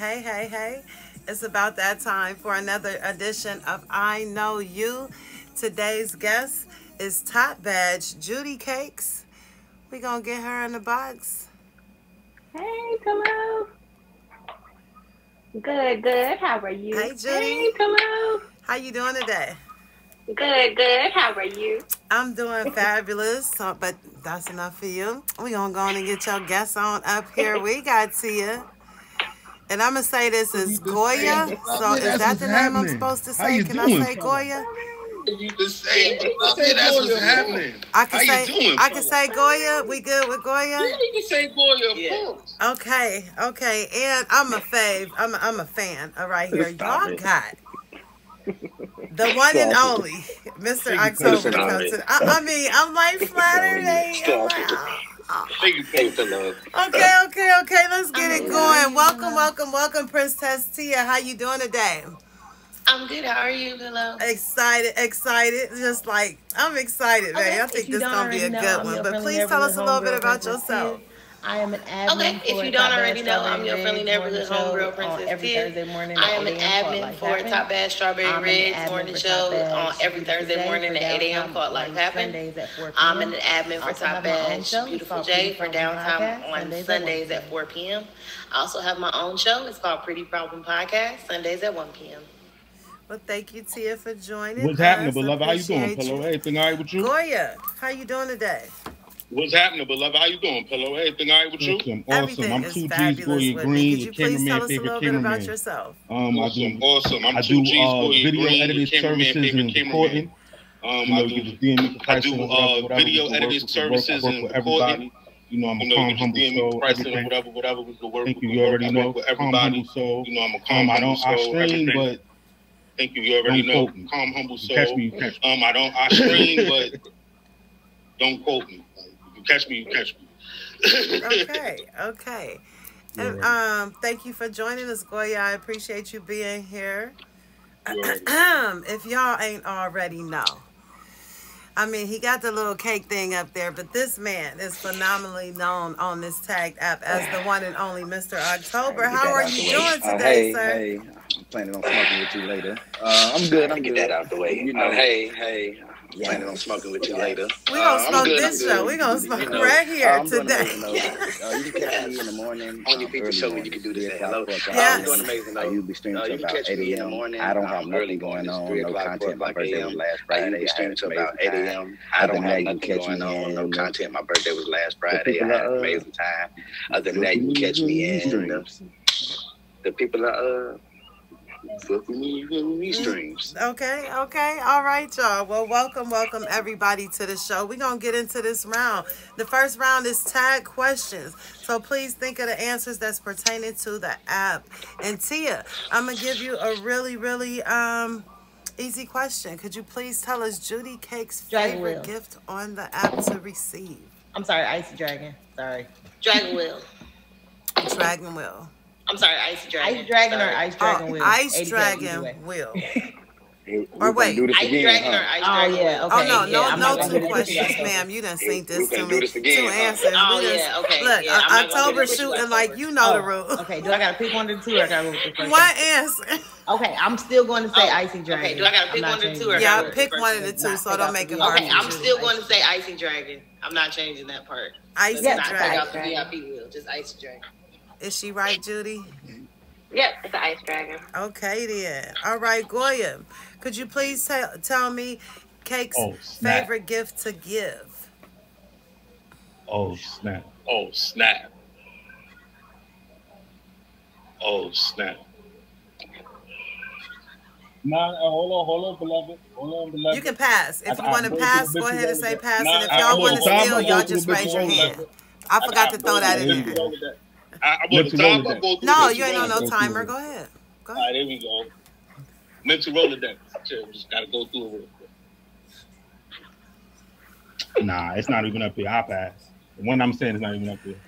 Hey, hey, hey. It's about that time for another edition of I Know You. Today's guest is Top Badge Judy Cakes. We gonna get her in the box. Hey, hello. Good, good. How are you? Hey, Judy. Hey, hello. How you doing today? Good, good. How are you? I'm doing fabulous, so, but that's enough for you. We gonna go on and get your guests on up here. We got Tia. And I'm gonna say this is Goya. So is that the name I'm supposed to say? Can I say Goya? You can say, say that's what's happening. I can How you say doing, I can fella? say Goya. We good with Goya? Yeah, you can say Goya, of Yeah. course. Okay, okay. And I'm a fave. I'm a, I'm a fan of right here. Y'all it. got the one and Stop it. only Mr. Stop October to come I, I mean, I'm like flattered. eh? I'm Stop like, it. Thank you, thank you, love. Okay, okay, okay. Let's get it going. Welcome, welcome, welcome, Princess Tia. How you doing today? I'm good. How are you? Hello. Excited, excited. Just like I'm excited, Okay, man. I think this don't gonna be a already know, good one. But please tell us a little bit about homegirl, Princess yourself. Tia. I am an admin Okay, if for you Top don't Bad already know, I'm your Strawberry friendly neighborhood homegirl, on Princess every Tia. Thursday morning I at am an 8 a.m. called admin Life for Happen. Top Bad Strawberry I'm Reds morning show on every Thursday morning at 8 a.m. Downtown called Life Happen. 4 p.m. I'm an admin for Top have Bad show. It's Beautiful J for Problem Downtime on Sundays at 1 Sundays at p.m. 4 p.m. I also have my own show. It's called Pretty Problem Podcast, Sundays at 1 p.m. Well, thank you, Tia, for joining What's happening, us. beloved? How you doing, Appreciate Pillow? Everything all right with you? Goya, how you doing today? What's happening, beloved? How you doing, Pillow? Everything all right with you? Awesome, Everything awesome. I'm two G's, fabulous Goya Green, me. Could you please cameraman, tell us a little bit about cameraman. yourself? Um, I do, Awesome, awesome. I'm I two do G's, uh, Goya video Green, the editing services and recording. Um, You know, I you do, can just DM me for I pricing do or whatever, uh, whatever. video we can work, editing we can work. I services work and with recording. everybody. You know, I'm a You know, calm, you can just humble DM soul, for pricing or everything. whatever, whatever we can work. Thank you. You already know. work with Calm, humble soul. You know, I'm a calm, Um, I don't, I stream, but Thank you. You already know. Calm, humble you catch soul. me, catch me. Um, I don't. I stream, but don't quote me. Like, if you catch me, you catch me. Okay, okay. And um, thank you for joining us, Goya. I appreciate you being here. You if y'all ain't already know. I mean, he got the little cake thing up there, but this man is phenomenally known on this tag app as the one and only Mr. October. How are you the way. doing Uh, today, hey, sir? Hey, I'm planning on smoking with you later. Uh, I'm good. I'm get good. that out the way. You know, Uh, hey, hey, I'm Yes. planning on smoking with you later. We Uh, gonna I'm smoke good, this show. We gonna You smoke know, right here I'm doing today. amazing, though. Uh, you can catch me in the morning. On your um, feature early show, morning, you can do this. three hello. four o'clock. Yes. I'm doing amazing. Uh, you'll be streaming Uh, you about 8 me in the a.m. morning. I don't uh, have early nothing going on. 3 No o'clock, 4 content. My birthday was a.m. last Uh, you Friday. be I had streaming an about amazing 8 time. a.m. I Other don't than have that, you nothing catch going me on. No in. content. My birthday was last Friday. I had an uh, amazing time. Other than that, you can catch me in the, the people are fucking me in these streams. Okay, okay, all right, y'all. Well, welcome, welcome everybody to the show. We're gonna get into this round. The first round is tag questions. So please think of the answers that's pertaining to the app. And Tia, I'm gonna give you a really, really um easy question. Could you please tell us Judy Cake's Dragon favorite Wheel. gift on the app to receive? I'm sorry, Icy Dragon. Sorry. Dragon Wheel. Dragon Wheel. I'm sorry, Ice Dragon. Ice Dragon Sorry. or Ice Dragon uh, Oh, Wheel? Ice 80K either way. Dragon Wheel. Hey, Or wait. do this Ice again, Dragon huh? or Ice oh, Dragon? Oh yeah, okay. Oh no, yeah, no, I'm no two questions, ma'am. You done We- synced we this to finna do me. this again, Two huh? answers. Oh, we done, yeah, okay, Look, yeah, I'm not October this with you, shooting like you know the Oh, rules. Okay, do I gotta pick one of the two or I gotta go with One answer. Okay, I'm still going to say Oh, Icy Dragon. okay, do I gotta pick one of the two or. Yeah, gotta pick one of the two, so pick don't make the it hard. Okay, I'm still going to say Icy Dragon. I'm not changing that part. Icy Yeah, Not it's Dragon. out the VIP wheel, just Icy Dragon. Is she right, Judy? Yep, it's an Ice Dragon. Okay then. All right, Goya. Could you please tell tell me Cake's Oh, favorite gift to give? Oh, snap. Oh snap! Oh snap! Nah, uh, hold on, hold on, beloved. Hold on, beloved. You can pass. If I- you want to pass, go ahead and say pass. Nah, And if y'all want to go to the steal, y'all just raise your hand. I forgot to throw that in there. I, I want Mental to time. Rolodex. I go No, you ain't on no timer. Go ahead. Go ahead. right, there we go. Mental Rolodex. Chill, we just gotta go through it real quick. Nah, it's not even up here. I pass. The one I'm saying is not even up here.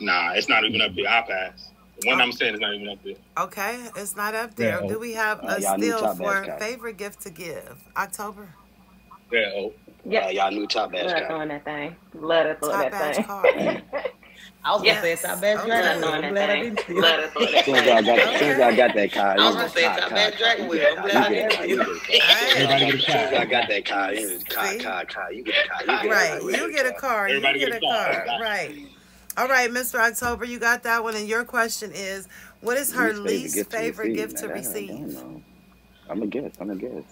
Nah, it's not even up there. I pass. The one I'm saying is not even up there. Okay, it's not up there. Yeah. Do we have Uh, a y'all steal for bass favorite gift to give? October. Yeah, oh. Uh, y'all new top Love ass guy. throwing that thing. Love to throw Top that badge thing. card. I was gonna say it's our bad Okay. dragon. Love I'm that glad I didn't see Love it. that. As soon as I got, as soon as I got that car, I was you gonna say it's our car, bad car, dragon get I'm a glad car, I you get a didn't car, you get a car. Hey. Everybody get a As soon as I got that car, you know, car, See? car, car, you get a car, you get a Right. car. You get a car. You Everybody get get a a car. car. Right. All right, Mr. October, you got that one. And your question is, what is her least favorite gift to receive? I'm a guess. I'm a guess.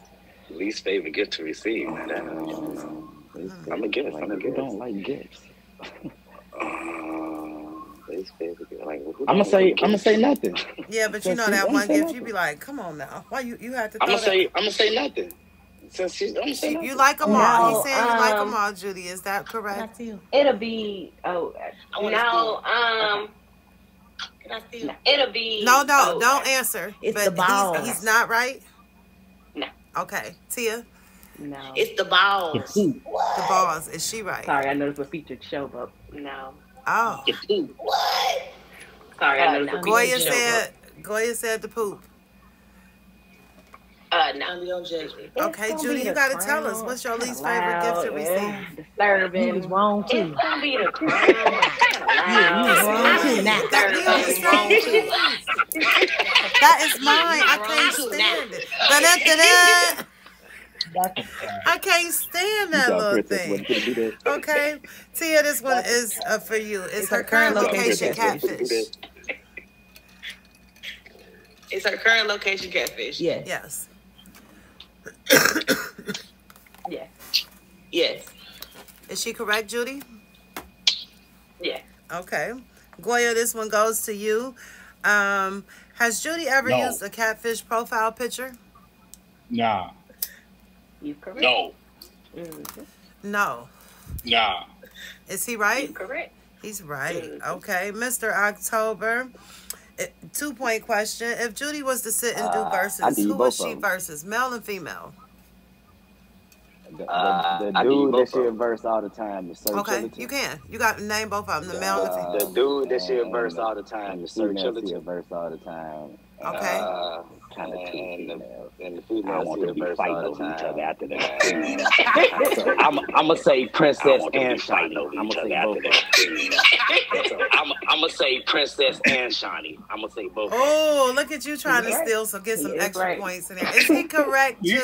Least favorite gift to receive. Man, I don't know. Hmm. I'm a gift. I'm a guess. don't like gifts. least favorite gift. Like, I'm gonna say. I'm gonna say nothing. Yeah, but you know that one saying gift, you be like, come on now. Why you you have to I'm gonna say. I'm gonna say nothing. Since she's, I'm gonna You, you like them all. No, He's saying you like um, them all, Judy. Is that correct? Not you. It'll be oh no um Can I steal? it'll be No, no, oh, don't answer. It's but the balls. He's, he's not right. No. Okay, Tia, no It's the The balls. the balls. Is she right? sorry I know this was a featured show but no Oh, The poop. sorry I know this Uh, was a Goya featured show said. Goya said the poop. uh no Mommy, don't judge me. Okay, gonna Judy, you gotta tell us what's your Kinda least favorite gift to receive. yeah, Disturbing. You wrong too. It's gonna be the crown. you was wrong too. Now. That, we on the Disturbing. same page. that is mine. I can't stand it. I can't stand that little thing. Okay, Tia, this one is uh, for you. It's her current location catfish. It's her current location catfish. Yes. Yes. Yeah. Yes. Is she correct, Judy? Yeah. Okay. Goya, this one goes to you. Um, has Judy ever No. used a catfish profile picture? Nah. You correct. No. Mhm. No. Nah. Is he You right? correct. He's right. Mhm. Okay. Mr. October. Two point question. If Judy was to sit and do Uh, verses, who was she of 'em. versus? Male and female? The, Uh, the, I the give dude that both she verse all the time, the Sir Okay, Chillington. you can. You got to name both of them, the male and the female. Uh, The dude that she verse all the time, and the the Sir female see a Chillington. verse all the time. Okay. Uh, Kind of two and the, and the I want them to be fighting over each other after that. so I'm, I'm gonna say Princess don't want them to and be fighting Shawnee. over I'm gonna say both after that. So I'm, I'm gonna say Princess and Shawnee. I'm gonna say both. Oh, look at you trying to right. steal some, get some He extra right. points in there. Is he correct, too?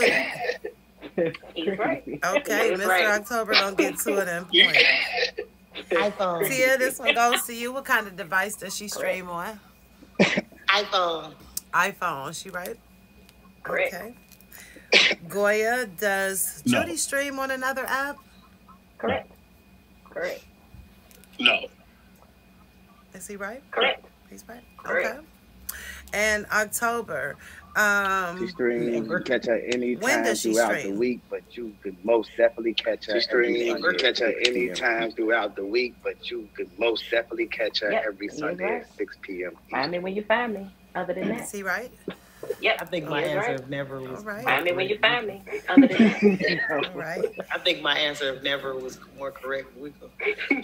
He's right. Okay, He's Mr. right. October don't get two of them points. iPhone. Tia, this one goes to you. What kind of device does she stream on? iPhone. iPhone, she right? Correct. Okay. Goya, does No. Judy stream on another app? Correct. Correct. No. Is he right? Correct. He's right. Correct. Okay. And October, She um, streams. You can catch her any time throughout stream? the week, but you could most definitely catch her. She streams. every You can catch her at 6 any time throughout the week, but you could most definitely catch her Yep, every Sunday right. at 6 p.m. Find me when you find me. Other than that. he right? Yep. I think my answer right. never was. All right. Find me when you find me. Other than that. All right. I think my answer if never was more correct. We go.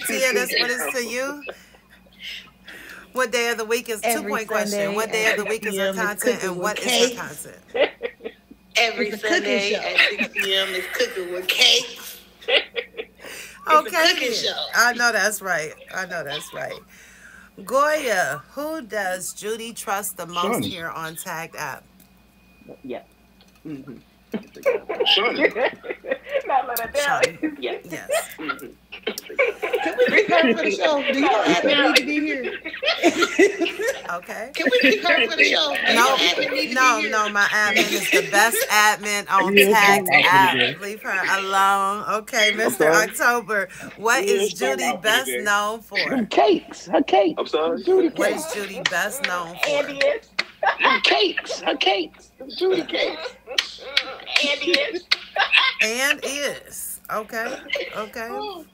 Tia, this one is to you. What day of the week is two Every point question? What day of the week is 6 her content and with what is cake. her content? Every It's a cooking Sunday show. at 6 p.m. is cooking with cakes. Okay. cooking show. I know that's right. I know that's right. Goya, who does Judy trust the most Shawnee. here on Tagged app? Yep. Mm-hmm. Shawnee. Not let her down. Shawnee. Yes. Yes. Mhm. Can we pick her for the show? Do you admin need to be here? Okay. Can we pick her for the show? Do No, your admin need to no, no. My admin is the best admin on Yes, Tagged I'm app. pretty Leave her alone. Okay, Mr. sorry? October, what is Judy best known for? Them cakes, her cakes. I'm sorry. Judy What cakes. is Judy best known for? Andy is. Them cakes, her cakes. Judy cakes. Andy is. And is. Okay. Okay. Oh.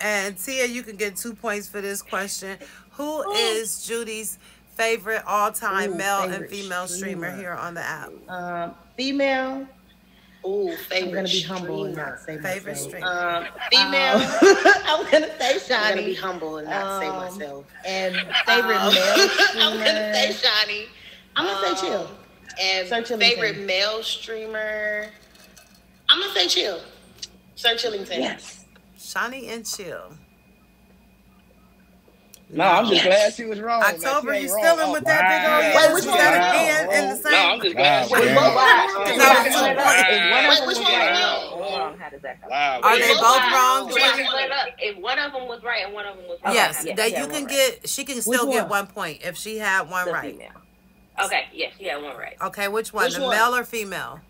And Tia, you can get two points for this question. Who is Judy's favorite all-time Ooh, male and female streamer streamer. here on the app? Um, female. Ooh, I'm favorite gonna be humble and not say Favorite myself. streamer. Um, female. Um, I'm gonna say Shiny. I'm gonna be Shani. humble and not say myself. And favorite Um, male I'm gonna say streamer. I'm gonna say chill. And Sir favorite male streamer. I'm gonna say chill. Sir Chillington. Yes. Shawnee and Chill. No, I'm just glad she was wrong. man. She October, ain't you wrong. still in with that big old Wow. yes? Wait, which one? that a Wow. in the No. I'm just glad. Wait, both Wow. was If two one of points. them- if one of Wait, which one right was and one was wrong, how does that go? Wow. Are they both both wrong? wrong, If Which one one? If one of them was right and one of them was wrong. Yes, yeah, that yeah, you one can right. get. She can Which still get one? one point if she had one the right. female. Okay, yes, she had one right. Okay, which one? Which the one? male or female?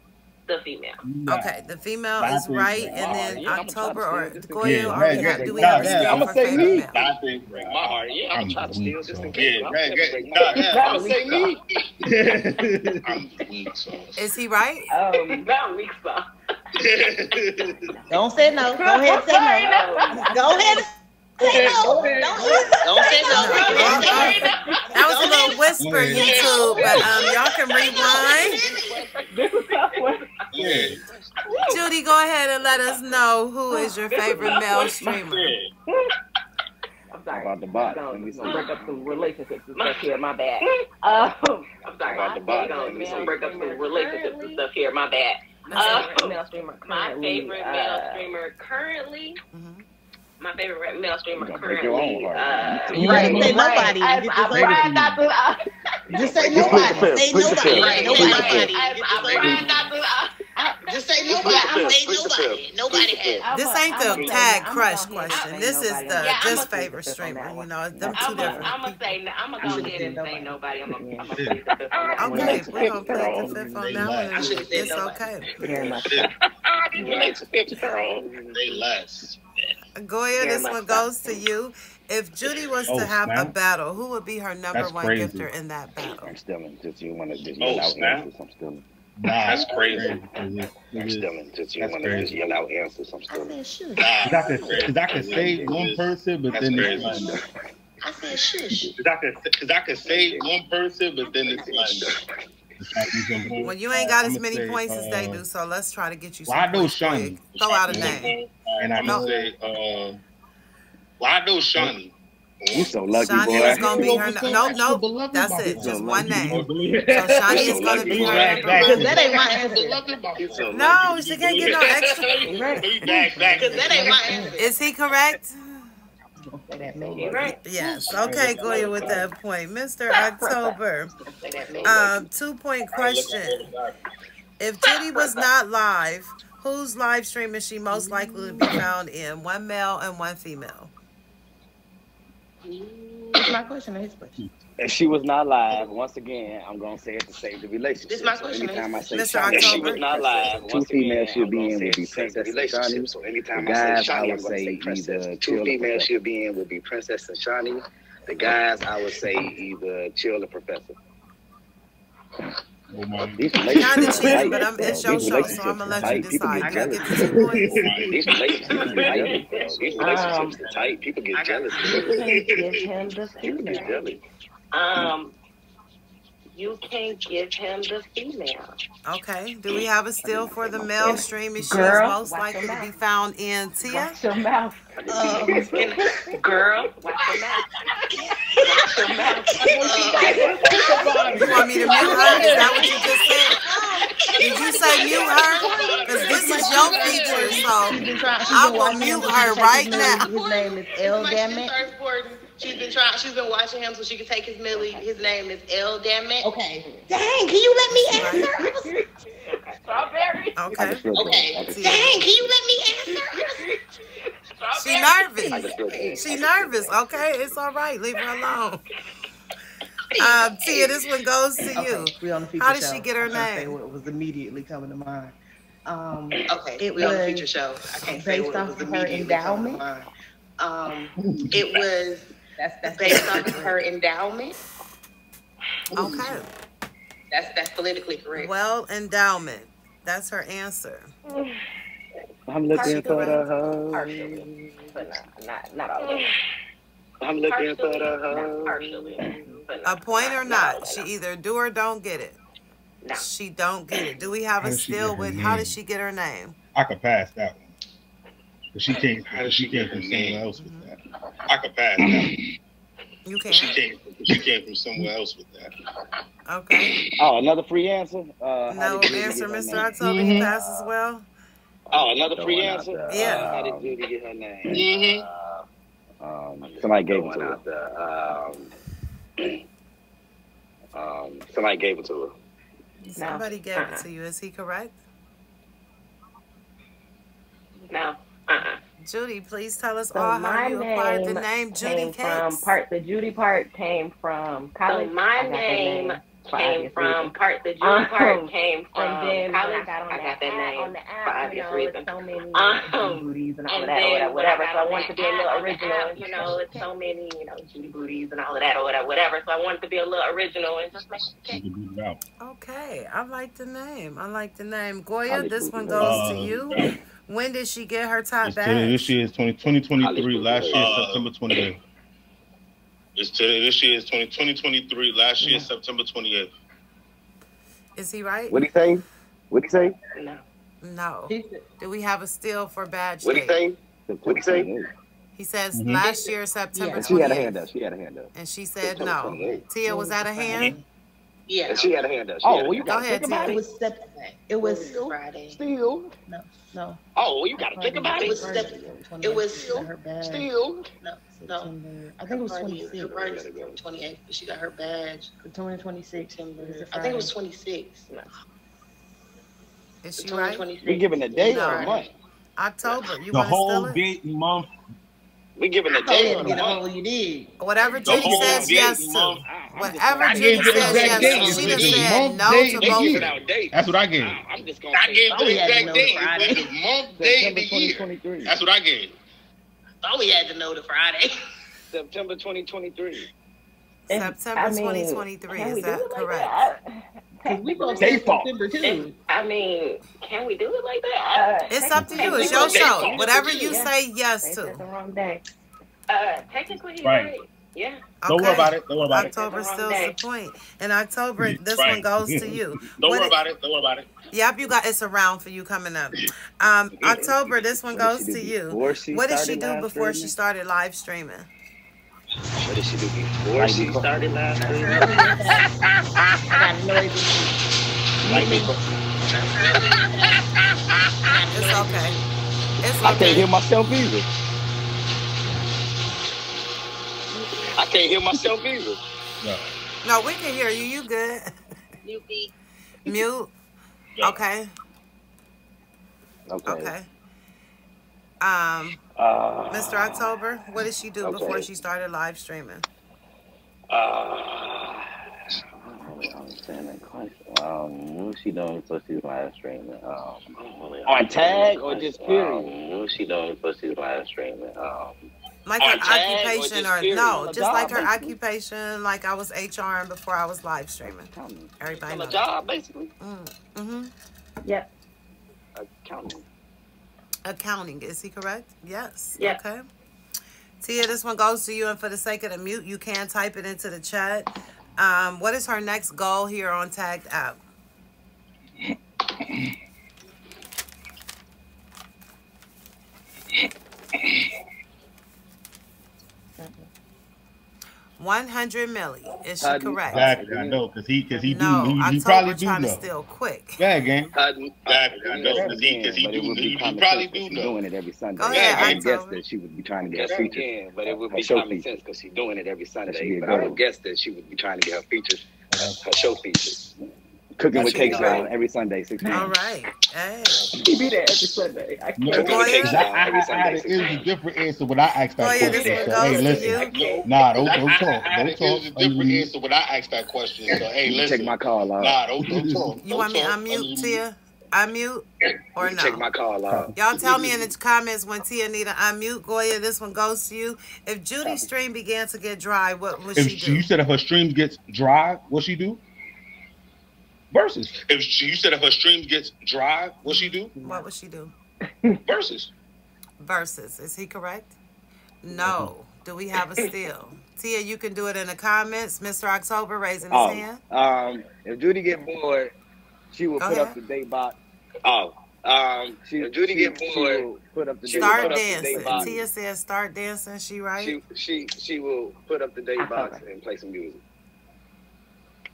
The female. Nah. Okay, the female I is right, so. and then Yeah, I'ma try to October or steal Goya, Yeah, or right, we yeah, do we have a yeah. skill I'ma say favorite me. I think Break my heart. Yeah, I'm I'm trying to steal weak, just in so. case. Yeah, I'm right, gonna right. break Nah, yeah. I'm gonna say me. I'm weak sauce. Is he right? Um, not weak sauce. Don't say no. Go ahead say no. Go ahead and say no. Don't, Don't say no. No. Don't say no. That was a little whisper, Yeah. YouTube, but um, y'all can rewind. Yeah. Judy, go ahead and let us know who is your favorite male streamer. I'm sorry. About the bot. We're Let gonna, me see. we're gonna break up some relationships and stuff here. My bad. Um, I'm sorry. About the bot. We're Let gonna, me we're gonna break up some relationships and stuff here. My bad. That's Uh, male streamer My favorite uh, male streamer currently. My favorite male streamer You gonna break your currently. own Uh, heart. You ain't say nobody. I, You I, just I say- tried not to. I, Just say Just put nobody. Say nobody. Right, Nobody. nobody. I, I tried not to. I, Just say Just nobody. put the Say fifth. Put nobody. Nobody Put the fifth. has. This ain't the I'ma tag I'ma crush go ahead and question. say This is the Yeah, just favorite streamer. You know, them two I'm gonna different. I'm gonna say I'm gonna go should've ahead and say nobody. nobody. I'm gonna Yeah. I'm gonna plead the fifth on that one. Okay, we're gonna play the fifth on that one. I It's okay. Very much. They last. Goya, Very this one goes to you. If Judy was Oh, to have a battle, who would be her number That's one crazy. gifter in that battle? I'm stealing. Just you want to just Oh, yell out snap. answers. I'm stealing. Nah, That's crazy. It is- it I'm stealing. Just you want to just yell out answers. I'm I stealing. said shush. Nah, Cause I could, cause I could say one person, but That's then crazy. it's like, I said shush. Cause I could, cause I could say one person, but then it's like, it's like you Well, you ain't got as many say, points as they uh, do, so let's try to get you well, some I know points Shawnee. quick. Throw out a name. And I I'm know- gonna say, uh, well, I know Shawnee. You so lucky, Shawnee boy. is gonna be her. No, no, that's it. Just one name. So Shawnee is gonna be her Back, number back. one. Because that ain't my answer. No, she can't get no extra. Back, back. Cause that ain't my answer. Is he correct? Right. Yes. Okay, going with that point. Mr. October, Say that man. um, two point question. If Judy was not live, whose live stream is she most likely to be found in? One male and one female. It's my question or his question? If she was not live, once again, I'm gonna say it to save the relationship. This is my So anytime I say Mr. Shawnee, If she was not live, two females again, should be in say would be the Princess and relationship. Shawnee. So anytime The I say guys, I Shawnee, I'm would gonna say say Princess. either Two females Professor. should be in would be Princess and Shani. The guys, I would say either Chill or Professor. Oh, my- These relationships are tight, but I'm, it's your These show, so I'm gonna relationships let you are tight. People decide. get Can jealous. the two? These relationships are tight. These relationships um, are tight. People get jealous. You can give him the People get female. jealous. Um, you can give him the female. Okay. Do we have a still for the male stream? Is she Girl, most likely to be found in Tia? Watch your mouth. Um, Girl, watch your mouth. Watch your mouth. You want me to mute her? Is that what you just said? Did you say mute her? Because this is your feature, so been trying. She's I been will watching mute her right now. His name is El Somebody should Dammit. start recording. She's been trying. She's been watching him so she can take his millie. His name is L. Dammit. Okay. Dang, can you let me answer? I was- Strawberry. Okay. can feel that. I Okay. Dang, can you let me answer? She I nervous. can. She nervous. Okay, it's all right. Leave her alone. Um, Tia, this one goes to you. Okay, we on the feature How did show. she get her I can't name? what was immediately coming to mind. Um, Okay, It we on the was show. I can't say based what off was of her coming to endowment? mind. Um, it was that's that's based off of her endowment. Okay. That's that's politically correct. Well, endowment. That's her answer. I'm looking for the hoe. Partially, but not not not all of it. I'm looking for the hoe. partially, but A point or not not? She either do or don't get it. No. She don't get it. Do we have How a still get her with how did she get her name? I could pass that one. But she came, How did she she came get from her somewhere name? else with that. I could pass that. You But she can. came. She came from somewhere else with that. Okay. Oh, another free answer. Uh, No answer, get her Mr. name? October. You pass as well. Oh, another free Throwing out answer? there. Yeah. Uh, how did Judy get her name? Mm-hmm. Uh, Um, somebody gave it One to her. out the, um, um, somebody gave it to her. Somebody gave it to you. Is he correct? No. Uh-uh. Judy, please tell us So all how you acquired the name name Judy came from part. The Judy part came from So college. I my got that name came from reasons. part. The Judy Um, part came from And then when I college. got on I that, got that app, name on the for app, you obvious know, reasons. it's so many Um, booties and all of And that, or then whatever. So I wanted to be a little original. app, You know, it's so many, you know, Judy booties and all of that or whatever, whatever. So I wanted to be a little original and just make You can beat it out. Okay, I like the name. I like the name. Goya, Holly this one goes to Uh, you. When did she get her top It's today, this year is 20, 2023. Last year, Uh, September 28th. It's today. This year is 20, 2023. Last year, September 28th. Is he right? What he say? What he say? no. No. Do we have a still for badge What do you date? say? What'd he say? He says Mhm. last year, September And she had a 28th. hand up. She had a hand up. And she said September no. 28th. Tia, was that a hand? Yeah. And she had a hand up. She Oh, well, you hand Go up. ahead, It Tia. was sep- it was Friday. Still, no no. Oh, well, you gotta think about It it. was step- it was- her bad. Still. No, no. I think it was Her twenty. Her party 28th, but she got her badge Twenty twenty six. September. I think it was 26. No, Is she September right? 26th. we giving a day or No. a month? October. You The want to whole steal it? date month. We giving a day yeah, a get month. all you need. Whatever The Judy says date yes to. Whatever I Judy says yes to. She done It's the said no to both of them. Date. That's what I gave. I'm just gonna I gave the we had to exact date. Friday. The month, day, and the year. 2023. That's what I gave. Oh, we had to know the Friday. September 2023. September 2023. Is that correct? That? Cause we both They said fault. September too. I mean, can we do it like that? Uh, It's up to you. Technically, It's your show. Whatever you, you yeah. say They yes said the to. wrong day. Uh, technically, Right. right. Yeah. Don't worry about it. Don't worry about it. October That's the still wrong the point. In October, this Right. one goes to you. Don't What worry it- about it. Don't worry about it. Yep, you got it's a round for you coming up. Um, October, this one goes to do you. before she What did she started do live before she started live streaming? What did she do before she started last week? I got noise. Like before. It's okay. It's I can't hear myself either. I can't hear myself either. No. No, we can hear you. You good? You be Mute. Yeah. Okay. Okay. Okay. Um, Uh, Mr. October, what did she do Okay. before she started live streaming? Uh, I don't really understand that question. Um, what was she doing before she was live streaming? Um, on tag or just period? Um, what was she doing before she was live streaming? Um, Like her tag or occupation, just or, no, just like her basically? occupation. Like I was HRing before I was live streaming. Accounting. Everybody on a job, basically. Mm-hmm. Yep. Accounting. Accounting, is he correct? Yes. Yeah. Okay. Tia, this one goes to you, and for the sake of the mute, you can type it into the chat. Um, what is her next goal here on Tagged App? 100 milli. Is she correct? Exactly. I know because he because he no, do. He, October he probably trying do know. to steal quick. Yeah, gang. Exactly. I know because he because he do. He, he probably do know. Doing it every Sunday. Go ahead, I guess that she would be trying to get her features. but it would be common sense because she's doing it every Sunday. But I would guess that she would be trying to get her features, her show features. Cooking with cakes go. on every Sunday, 6 p.m. All right. Hey. He be there every Sunday. I No, can't. Go ahead. I, I, I, I had it was a different answer when I asked that ahead. question. This one So, hey, goes to listen. you. Nah, don't, I, don't I, I talk. Don't it. It was a talk. different answer when I asked that question. So hey, You listen. Take my call out. Nah, don't don't talk. You Don't want me to talk. unmute Tia? Unmute or You Take my call out. Y'all tell me in the comments when Tia need to unmute. Goya, this one goes to you. If Judy's stream began to get dry, what would if she she, you said if her stream gets dry, what she do? Versus. If she, you said if her stream gets dry, what she do? What would she do? Versus. Versus. Is he correct? No. Do we have a steal? Tia, you can do it in the comments. Mr. October raising his Oh, hand. um, if Judy get bored, she will Go put ahead. up the date box. Oh, um, She, if Judy she, get she bored, will put up the date will Start put box. up dancing. Tia says start dancing. She right? She she she will put up the date box and play some music.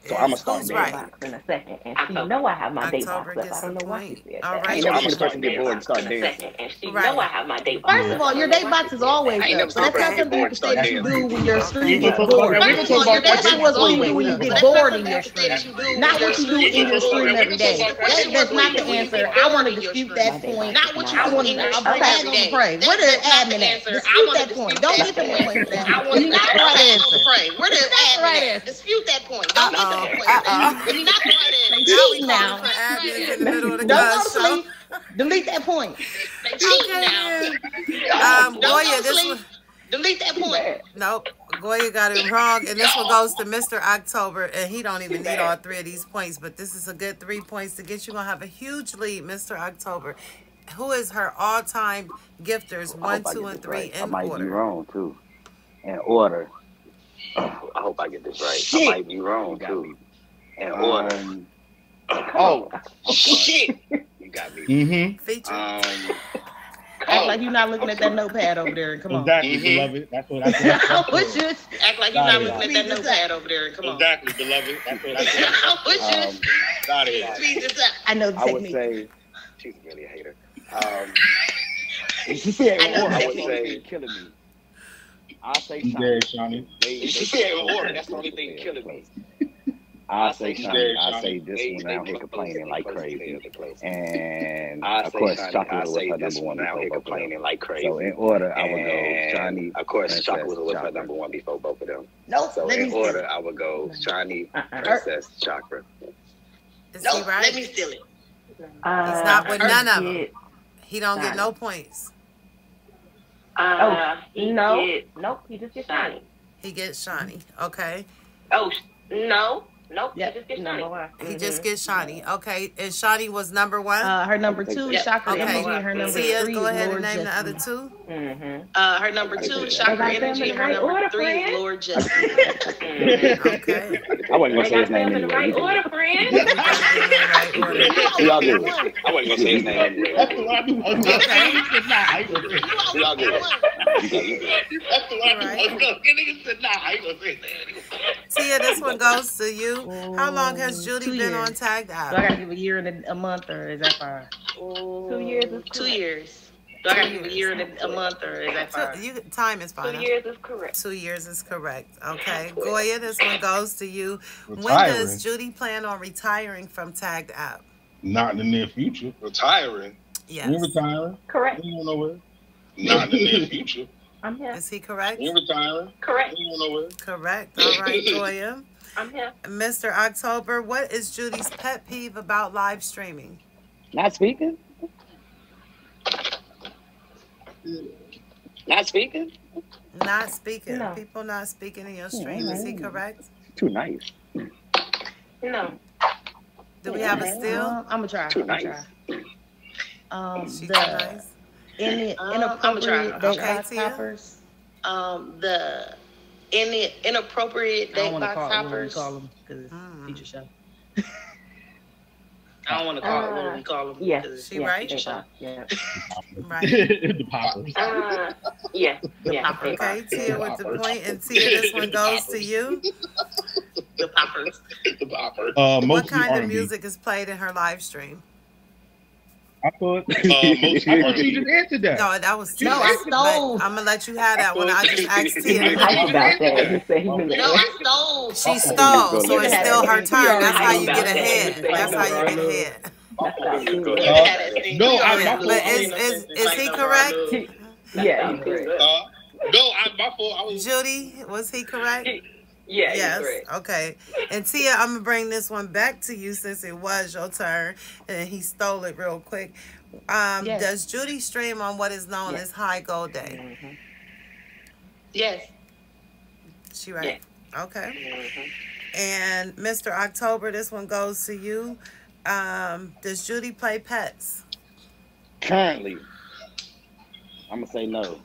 So I'ma start who's there. right? box in a second, and she know I have my date October box up. I don't know why she point. said All that. right, I ain't y'all. never seen a person get bored and start in a dancing. second, and she Right. know I have my date box. First of all, your date box is always I ain't up. So that's not something you can say that you do when you're streaming. gonna gets talk bored. about- we gonna First talk of all, your about date box was always when you get bored in your stream. Not what you do in your stream every day. That, that's not the answer. I want to dispute that point. Not what you do in your I'll stream bring that every day. pray. That- Where the that's not admin the answer. I Dispute wanna that point. Don't that get the point. point for that. I want It's not the right answer. Pray. Where the It's not the right admin. Dispute that point. Don't get the Uh-oh. point. Uh-oh. You're not the right. Now we cheating calling now. for admins in the middle of the Don't go to sleep. Delete that point. They cheating Okay, now. Um, Don't Goya, go to this sleep. Delete that point. Nope, Goya got it wrong, and this one goes to Mr. October, and he don't even need all three of these points, but this is a good three points to get you. Gonna have a huge lead, Mr. October. Who is her all-time gifters? One, two, and this three right. I in might be wrong too. In order. I hope I get this right. Shit. I might be wrong too. In order. Um, Oh shit! You got me. Mm-hmm. Feature. Um. Act like you're not looking at that notepad over there. Come on. Exactly, beloved. That's what that's what. I was just Act like you're not looking at that notepad over there. Come on. Exactly, beloved. That's what that's what. I was um, just Got it. speed this up. I know the technique. I would say She's really a hater. Um. she said I know in order. I that would say killing me. I say You Shawnee. there, Shawnee? They, She said order. That's the only thing killing me. I say You Shawnee. there, I say this They- one out here complaining like crazy. they close. And I of say course, Shawnee. I chocolate was say her this number one one out here before both of them. complaining like crazy. So in order, I would go And, Shawnee. Of course, Princess, chocolate was her Chakra. number one before both of them. Nope. So let in see. order, I would go Shawnee, Uh-uh. Princess, Chakra. No, let me steal it. Uh, He's not with none of them. He don't get no points. Uh, he no, get nope. You just get Shawnee. shiny. He gets shiny. Okay. Oh sh- no, nope. Yep. He just get Number Shawnee. one. He just gets shiny. Okay. And Shawnee was number one. Uh, her number two Yeah. is Chakra Okay. Energy, her number Tia, three go is ahead and Lord name the other two. Mhm. Uh, her number two is Chakra I got them Energy, in and the her right number order, three friend. is Lord Justice. Okay. I wasn't They gonna say got his name them in the anyway. right You can- order, friend. You got them in the right order. We all good. I wasn't gonna say his name anyway. That's what I do. I was gonna say. He said, nah, I ain't gonna say it. We all good. You good, you good. That's what I do. I was gonna. Nigga said, nah, I ain't gonna say that. Tia, this one goes to you. How long has Ooh, Judy two been years. on Tagged So I App? gotta give a year and a, a month, or is that fine? Two years is Two correct. years. Do I got to give a year and a, a month, or is that Two, you, time is Two years is correct. Two years is correct. Okay. Goya, this one goes to you. When does Judy plan on retiring from Tagged App? Not in the near future. Retiring. Yes. We're retiring. Correct. We don't know where. Not in the near future. I'm here. Is he correct? We're retiring. Correct. We don't know where. Correct. All right, Goya. I'm here. Mr. October, what is Judy's pet peeve about live streaming? Not speaking. Not speaking? Not speaking. No. People not speaking in your stream. Is he correct? Too nice. No. Do we have a still? Um, I'm gonna try. Too I'm gonna nice. try. Um, She too the nice. in Um, I'ma inappropriate date Okay, box Tia. hoppers. Um, the in inappropriate I don't want to call it we hoppers. call them because it's Mm. feature show. I don't want to call it what Uh, do we call them. yeah. She yeah, right? Yeah. Right. the poppers. Uh, yeah, yeah. popper. they are. Okay, Tia with the point, and Tia, this one goes to you. The poppers. the poppers. Uh, What kind of R&B. music is played in her live stream? I thought. Uh, mostly I thought you just answered that. No, that was No, I stole. I'm gonna let you have that one. I just asked Tia. About that. You say he knew No. I stole. She stole, so it's still her turn. That's how you get ahead. That's how you get ahead. That's not good. You Uh, had that thing. no, I- already my knew. But is is is he correct? Yeah, he's correct. Uh, no, I, my fault. I was. Judy, was he correct? Yeah, Yes. Okay. And Tia, I'm gonna bring this one back to you since it was your turn, and he stole it real quick. Um, Yes. Does Judy stream on what is known as High Gold Day? Mhm. Yes. She right? Okay. And Mr. October, this one goes to you. Um, does Judy play pets? Currently, I'm gonna say no.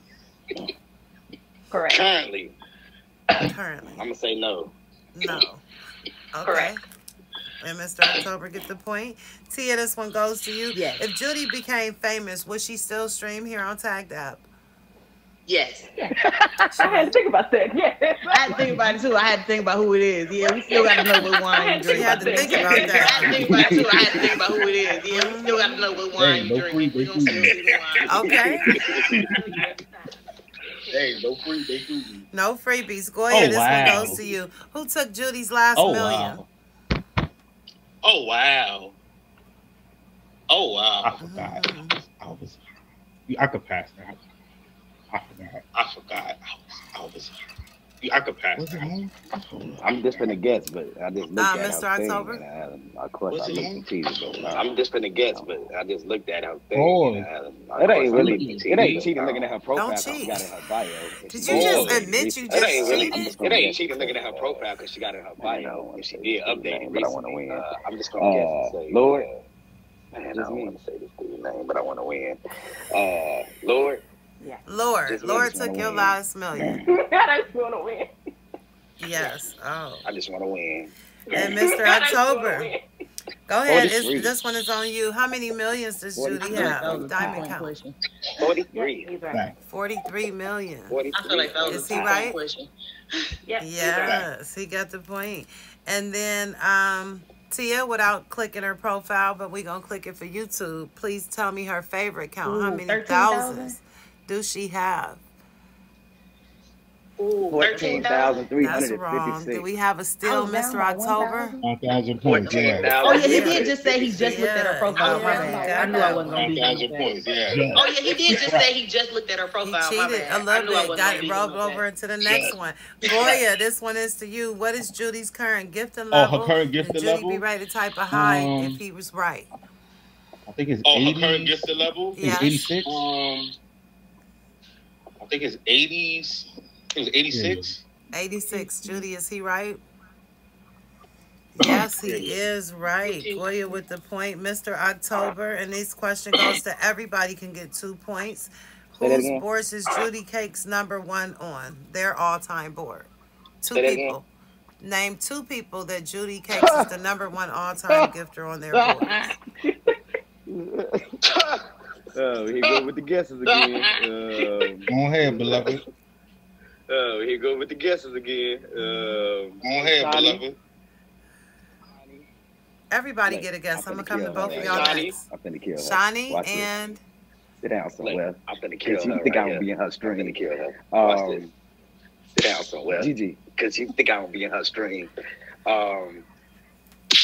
Correct. Currently, Currently, I'm gonna say no. no. Okay. Correct. And Mr. October get the point. Tia, this one goes to you. Yes. If Judy became famous, would she still stream here on Tagged App? Yes. I had to think about that. Yeah. I had to think about it too. I had to think about who it is. Yeah, we still got to know what wine you She drink. had to think about I that. had to think about it too. I had to think about who it is. Yeah, we still got to know what wine Hey, you no drink. free, We they gonna still free. wine. Okay. Hey, no free, they free. No freebies. Goya, Oh, this wow. one goes to you. Who took Judy's last Oh million? wow. Oh wow. Oh wow. I wow. forgot. Mhm. I was. I could pass that. I forgot. I forgot. I was. I was. I could pass What's it that. I'm just gonna guess, but I just looked Uh, at Mr. her thing, October? and I, of course, What's I it looked name? at cheated, but no. I'm just gonna guess, but I just looked at her thing. Boy. and I- of It ain't really. looked at It ain't cheating looking at her profile. Don't 'cause she got it in her bio. Did you did. just admit you It just ain't really. cheated? It ain't cheating looking at her profile because she got it in her bio. If she did update it but I want to win. uh, I'm just gonna guess Uh, and say, Lord, uh, man, I just don't want to say this dude's name, but I want to win. Uh, Lord, Lord, Just Lord took your win. last million. I just want to win. Yes. Oh. I just want to win. And Mr. I just wanna October, go ahead. It's, this one is on you. How many millions does Judy have? Diamond two-point count. 43. he's right. Right. 43 million. 43. I feel like that was Is a he right? question. Yeah, he's. Yes, he got the point. And then um Tia, without clicking her profile, but we're gonna click it for YouTube. Please tell me her favorite count. How many 13,000? thousands do she have? Ooh, fourteen 13,000. That's wrong. Do we have a still, Mr. October? 1,000. Points. Yeah. Oh yeah, he did just say he just looked at her profile. My yeah, bad. I knew I wasn't gonna One be thousand points. Yeah. Yeah. Oh yeah, he did just say he just looked at her profile. My cheated bad. a I little I bit. wasn't Got gonna it rolled over into the next one. Goya, this one is to you. What is Judy's current gifting Oh, her level? current And gifting Judy be ready to type a high Um, if he was right. I think it's Oh, her eighty. current gifted level. I think it's eighty-six. Um, I think it's eighties. It was eighty six. 86. Judy, is he right? Yes, he is right. Goya with the point. Mr. October, and this question goes to everybody can get two points. Say that Whose again. boards is Judy Cake's number one on? Their all-time board. Two Say that again. people. Name two people that Judy Cakes is the number one all-time gifter on their board. Oh, here go with the guesses again. Um, Go ahead, beloved. Oh, here go with the guesses again. Um, Go ahead, Johnny. beloved. Everybody Look, get a guess. I'm I'm gonna come to kill both of right y'all Johnny. next. I'm finna kill her. Shani Watch this. and Sit down somewhere. I'm finna kill Cause you her. think right I'm here. gonna be in her I'm stream. finna kill her. Watch this. Um, Sit down somewhere. Gigi. Because you think I'm gonna be in her stream. Um,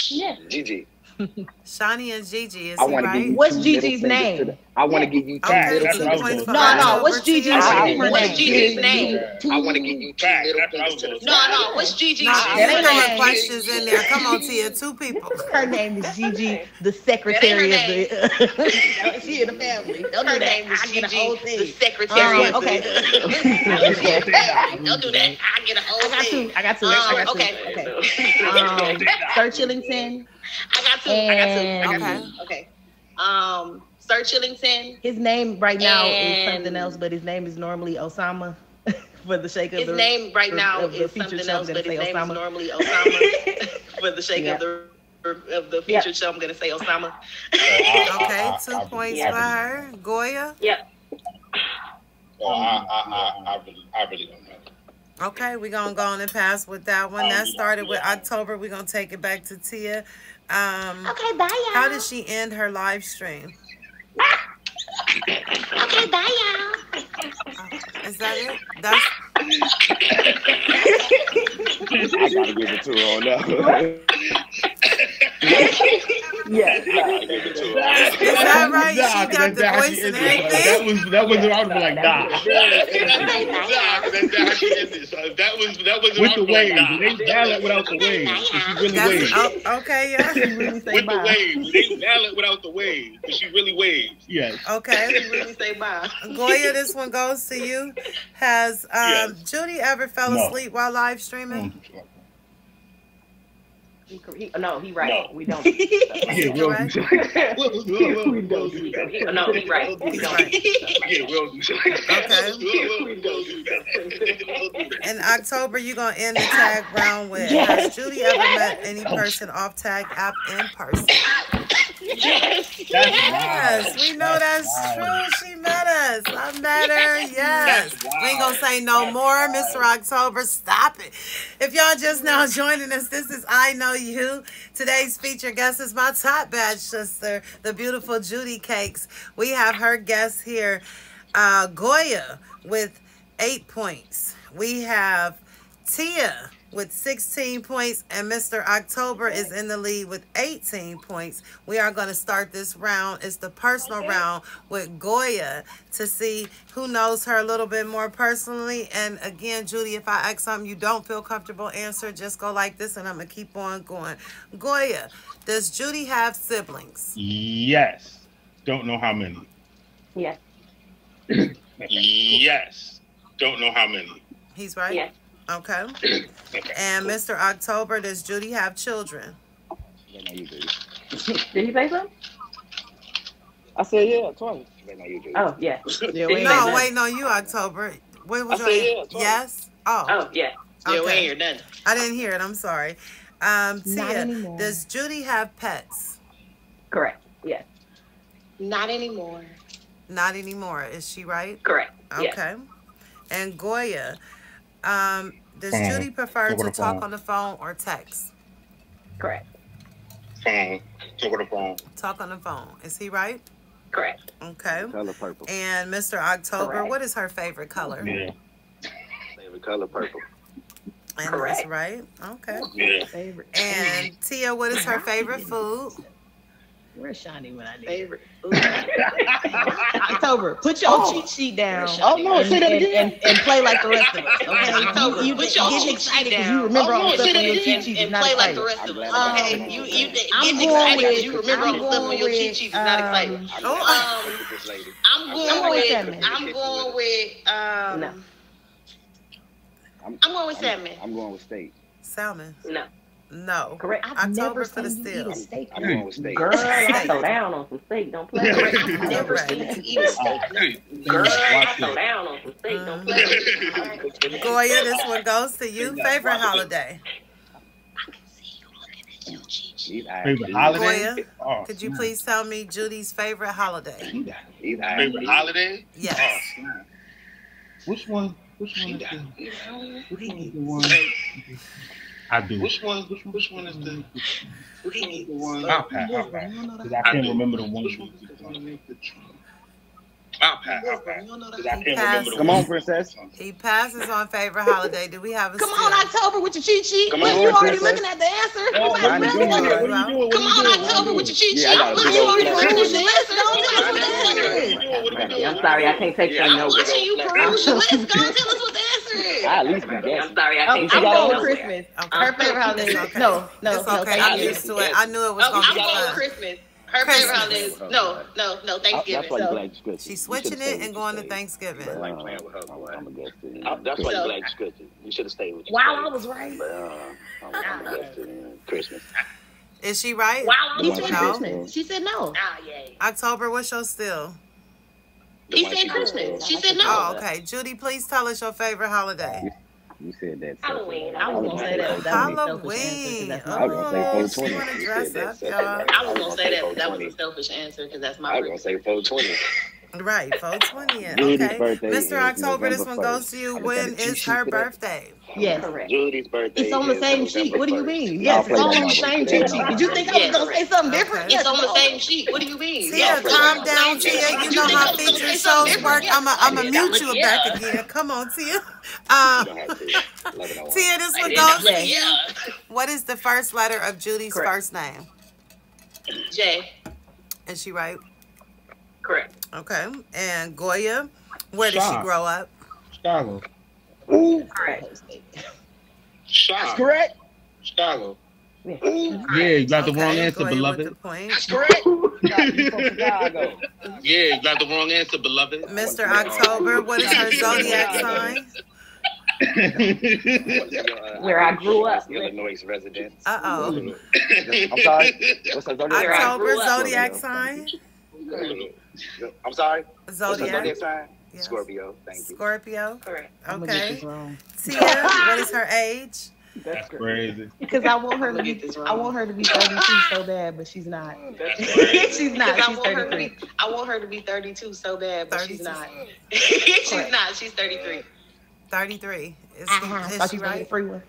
Yeah. Gigi. Shani and Gigi. Is I he want to give right? you What's Gigi's name? the- I want to give you two Okay, middle that's two what I was fingers. points for gonna No, no. What's Gigi's Tia. I streamer want to name? Gigi's name. I want to give you two middle that's what I fingers was to gonna the say. No, no. What's Gigi's? No, That you ain't throwing name. questions in there. Come on, Tia. Two people. Her name is Gigi, the secretary of the. she in the family. Don't Her name is I get a Gigi, the secretary Um, of okay. Don't do that. I get a whole I got thing. two. I got two. I Um, got two. okay. Okay. Um, Sir Chillington. I got two. I got two. I got And- two. Okay. Um, Sir Chillington. His name right now is something else, but his name is normally Osama for the sake of His the. name right of- now of the is featured something show, I'm else, but his name Osama. is normally Osama. For the sake Yeah. of the of the featured show, I'm gonna say Osama. Okay, two I- points I- for her. Goya. Oh, I, I, I, I really, I really don't know. Okay, we're gonna go on and pass with that one. That started with October. We're gonna take it back to Tia. Um, Okay, bye y'all. how did she end her live stream? Okay, bye y'all. Is that it? That's I gotta give it to her on that. Yeah. I gotta give it to her. Is that right? Nah, She 'cause got the voice and ended it. Like, everything? That was that was I would be like nah. Nah, 'cause that's how she did it. So that was that was With the I like, waves, nah. they valid without the waves. But she really that's waves. oh, okay. Yeah. really say With the bye. waves, they valid without the waves, but she really waves. Yes. Okay. really say bye. Goya, this one goes to you. Has um, Yes. Judy ever fell No. asleep while live streaming? He, he, no, he right. No. We don't. Yeah, we don't do that. He, no, he right. We don't. Yeah, we'll do that. Okay. In October, you're gonna end the tag round with Yes. Has Judy ever met any person off tag app in person? Yes. Yes, we know that's right. true. She met us. I met her. Yes. We ain't gonna say no more, Mr. October. Stop it. If y'all just now joining us, this is I Know You. Today's featured guest is my top badge sister, the beautiful Judy Cakes. We have her guest here, uh, Goya, with eight points. We have Tia with 16 points, and Mr. October is in the lead with 18 points. We are going to start this round. It's the personal Okay. round with Goya to see who knows her a little bit more personally. And again, Judy, if I ask something you don't feel comfortable answer, just go like this, and I'm going to keep on going. Goya, does Judy have siblings? Yes. Don't know how many. Yes. Yes. Don't know how many. He's right? Yes. Okay. And Mr. October, does Judy have children? Yeah, no. Did he say something? I said yeah, twice. Yeah, no, you do. Oh, yeah. Yeah, we ain't No, hear wait, no, you October. What was I your said yeah, twice. yes? Oh, Oh, yeah. nothing. Yeah, we ain't hear nothing. I didn't hear it. I'm sorry. Um, Tia, does Judy have pets? Correct. Yes. Not anymore. Not anymore. Is she right? Correct. Yes. Okay. And Goya, um, does Phone. Judy prefer Talk to talk phone. on the phone or text? Correct. Phone. Talk on the phone. Talk on the phone. Is he right? Correct. Okay. Color purple. And Mr. October, Correct. what is her favorite color? Yeah. Favorite color purple. And Correct. that's right. Okay. Yeah. Favorite. And Tia, what is her favorite food? Where's Shawnee when I need her? Favorite. October, put your Oh. cheat sheet down. Oh no, and, say that again. and, and play like the rest of us. Okay, October, you, you put get your cheat excited sheet because down. you remember Oh, all no, the stuff on your cheat sheet is and not play like the rest of us. glad Okay, you you get I'm excited because with- you remember all I'm the stuff on your cheat sheet is not excited. um, I'm Oh, um, I'm with this. I'm I'm going going with with Salmon. I'm going with um No. I'm, I'm going with I'm, salmon. I'm going with steak. Salmon. No. No. Correct. I've October never for the seen you eat a steak. I'm going with steak. Girl, I throw down on some steak. Don't play. Correct. with me. I've never Right. seen you eat a steak. Girl, I Watch throw down on some steak. Don't play. with me. Mm-hmm. Goya, this one goes to you. Favorite holiday? Favorite holiday? Goya, Oh, could you snap. please tell me Judy's favorite holiday? These eyes, favorite these- holiday? Yes. Oh. Which one? Which one is the, which one is the one? I do. Which one? Which, which one is the? Which one is the one? I'll pass. I'll pass. Because I can't remember the one. Which one is the one that make the trunk? I'll pass. I'll pass. Because I can't Pass. remember the Come one. on, princess. He passes on favorite holiday. Do we have a Come steal? on, October, with your cheat sheet. Come When on, you already princess. looking at the answer. Everybody I ready? doing What it. are you doing? What Come you on, doing? What are you October, with your cheat Yeah, I sheet. got a you already flag. perused the list. Go and tell us what the answer is. I'm sorry, I can't take Yeah, your I'm I'm watching you peruse the list. Go and tell us what the answer is. I at least be I'm sorry, I think I'm take got your going with all notes. Christmas. Her favorite holiday. Okay. No, no, it's no. okay. thank I'm used to it. I knew it was Oh, gonna I'm going. Christmas. Her favorite holiday is no, no, no, I- Thanksgiving. That's why you So- glad. She's switching it and going to Thanksgiving. But, Like uh, playing with her, I'm. I'm a guess too. I, that's why So- you glad you scripted. You should have stayed with your Wow, I was right. But, uh, I'm, I'm a guess too. Christmas. Is she right? Wow, He said No. Christmas. She said no. Ah, yay. October, what's your still? The He said Christmas. just She said. said no. Oh, okay. Judy, please tell us your favorite holiday. You said that. Halloween. I was gonna say that. That was a selfish answer. 'cause Halloween. that's I was gonna say Oh, 420. want to dress up, that. I was gonna say that, but that was a selfish answer because that's my I was gonna birthday. say 420. Right, 420. Judy's Okay. Mr. October, this one goes to you. I just When had a cheat is sheet her birthday? Yes. Correct. Judy's birthday. It's on the is same sheet. November What do you mean? Yes, it's on the same cheat sheet. Did you think I was gonna say something different? It's Yes, It's on the same sheet. What do you mean? Tia, Yes, calm it's on the down, same Tia. You You know how I was feature shows work. I'm going Yes, to I mute you Yeah. back again. Come on, Tia. Um, don't have to. Love it, I want Tia, this one goes to you. What is the first letter of Judy's Correct. first name? J. Is she right? Correct. Okay. And Goya, where did she grow up? Chicago. Correct. Shot. That's correct. Chicago. Yeah, you got the Okay, wrong answer, beloved. That's correct. You from Chicago. Yeah, you got the wrong answer, beloved. Mr. October, what is her zodiac sign? Where I grew up. Illinois resident. Uh oh. I'm sorry. What's that zodiac? October zodiac sign? I'm sorry. What's that Zodiac. zodiac sign? Yes. Scorpio. Thank you. Scorpio. Correct. I'm gonna get Okay. this. Tia, what is her age? That's crazy. Because I want her to be, I want her to be 32 so bad, but she's not. That's she's not. Because I She's want her to 33. be. I want her to be 32 so bad, but she's not. she's not. She's 33. 33. Is, Uh-huh. is she you right? get free one.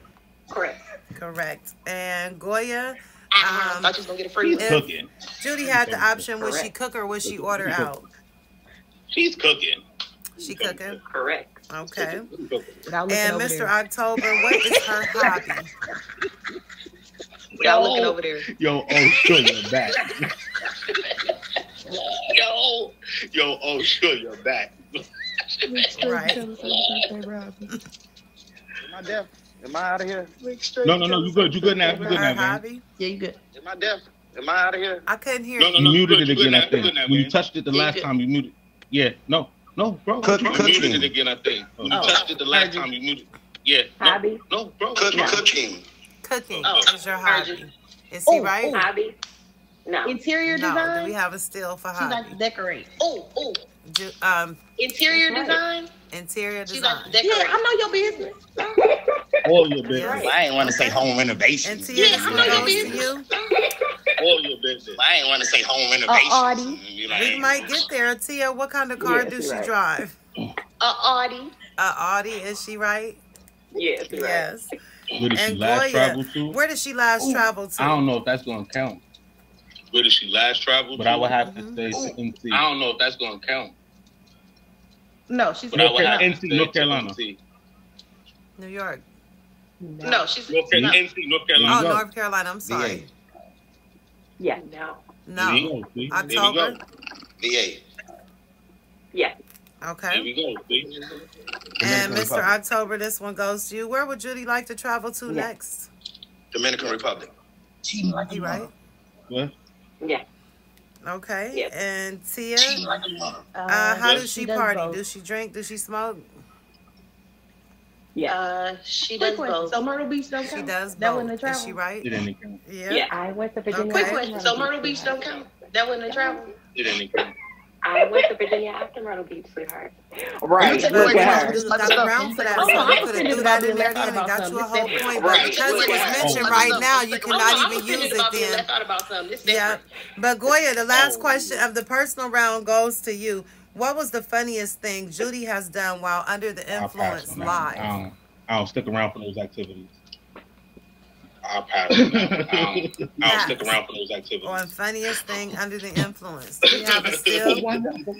Correct. Correct. And Goya, I Um, thought you was gonna get a free one. if Cooking. Judy had the option, would she cook or would she order out? She's cooking. She cooking. Correct. Okay. And Mr. there. October, what is her hobby? Y'all looking over there. Yo, oh, sure, you're back. Yo, yo, oh, sure, you're back. Right. Am I deaf? Am I out of here? No, no, no, you good. You good now. You good now, man. Yeah, you good. Am I deaf? Am I out of here? I couldn't hear No, you. no, You muted good, it you good again, I now, think. good When you touched it the Yeah, last you time, you muted. Yeah, no, no, bro. Cook- You Cooking. muted it again, I think. When you Oh, touched it the last time, you muted. Yeah. No, Hobby. no, bro. Cooking. No. Cooking. Cooking Oh, is your heard hobby. Is he Oh, oh. right? oh. Hobby. No. Interior No. design. Do we have a still for she likes to hobby? decorate. Oh, oh. Ju- um, Interior right. design. interior She likes design. to Yeah. I know your business. All your business. Yes. I ain't want to say home renovation. Interior Yeah, I know your business. All your business. I ain't want to say home renovation. Audi. You know, We might get there. Tia, what kind of car Yeah, do she she right. drive? Uh, Audi. A Audi, is she right? Yes, you're right. Yes. Where did she last Goya, travel to? where did she last travel to? I don't know if that's gonna count, Where did she last travel? but to? I would have to Mhm. say NC. I don't know if that's gonna count. No, she's But I would North have to NC, say North Carolina. NC. New York. No, she's North Carolina. no. NC, North Oh, Carolina. Oh, North Carolina. I'm sorry. Yeah. No. No. There you go, see? October. VA. Yeah. There Okay. we go. And Mr. October, this one goes to you. Where would Judy like to travel to Yeah. next? Dominican Republic. You right? What? Yeah. Okay. Yes. And Tia, Uh, uh, how does she does party? both. Does she drink? Does she smoke? Yeah. Uh, she Quick does question. both. So Myrtle Beach don't She count? does That both. wasn't a Is she right? It didn't count. Yeah. Yeah. I went to Virginia. Okay. Quick question. So Myrtle Beach don't count. That wasn't a travel. It didn't count. I went to Virginia after Myrtle Beach, sweetheart. Right. But Look we at don't her. around for that. Oh, So no, I could was have thinking that in there left out then and got you a whole something. point. But Right. because it was mentioned Oh, right now, you cannot I'm, I'm even use it then. left about Yeah. But Goya, the last Oh. question of the personal round goes to you. What was the funniest thing Judy has done while under the influence on live? I don't, I don't stick around for those activities. I'll pass on I don't, I don't stick around for those activities. On funniest thing under the influence. Do we have a still? Why y'all both,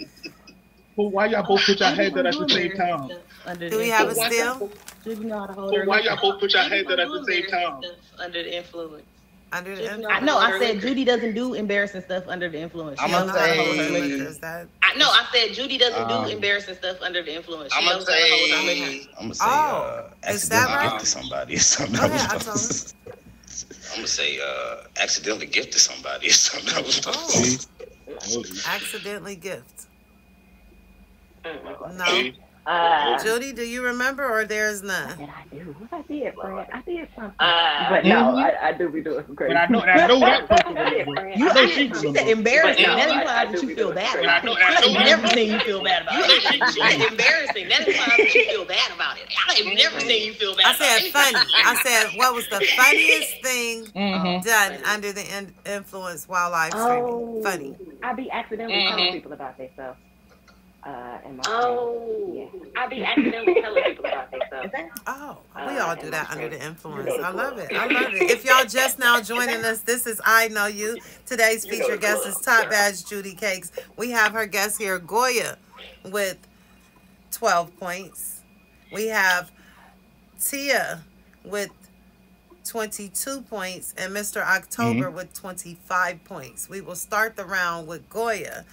but why y'all both put your heads out at the same time? Do we have a Why- still? Judy know how to hold But her why y'all both put your heads out at People the do same time? Under the influence. Under the influence. I know. I said Judy doesn't do embarrassing stuff under the influence. I'm Don't knows know how how to to hold her hold her liquor. liquor. Is that? I no, I said Judy doesn't Um, do embarrassing stuff under the influence. I'm gonna knows how to hold her liquor. say. I'm gonna say. Oh, uh, is that right? gift to somebody or something. Go ahead, October. I'm gonna say uh, accidentally gift to somebody or something. Oh. Accidentally gift. Mm. No. See? Uh, Judy, do you remember or there's none? what did I do? What I did, Fred? I did something. Uh, but no. I, I do be doing some crazy. But I know, I know that person. I did, remember. Fred. You, I know did she she said embarrassing. But no, that I- implies that you feel bad about it. stuff. I know- I know Everything you feel bad about it. she- she- It's embarrassing. That implies that you feel bad about it. I ain't never seen you feel bad I said funny. I said what was the funniest thing Mhm. done under the in- influence while live streaming? Oh, Funny. I be accidentally Mhm. telling people about themselves. Uh, and my Oh, Yeah. I be accidentally telling people about themselves. Is that- Oh, we Uh, all and do that under the influence. I love it. I love it. If y'all just now joining us, this is I Know You. Today's featured guest is Top Badge Judy Cakes. We have her guest here, Goya, with 12 points. We have Tia with 22 points and Mr. October with 25 points. We will start the round with Goya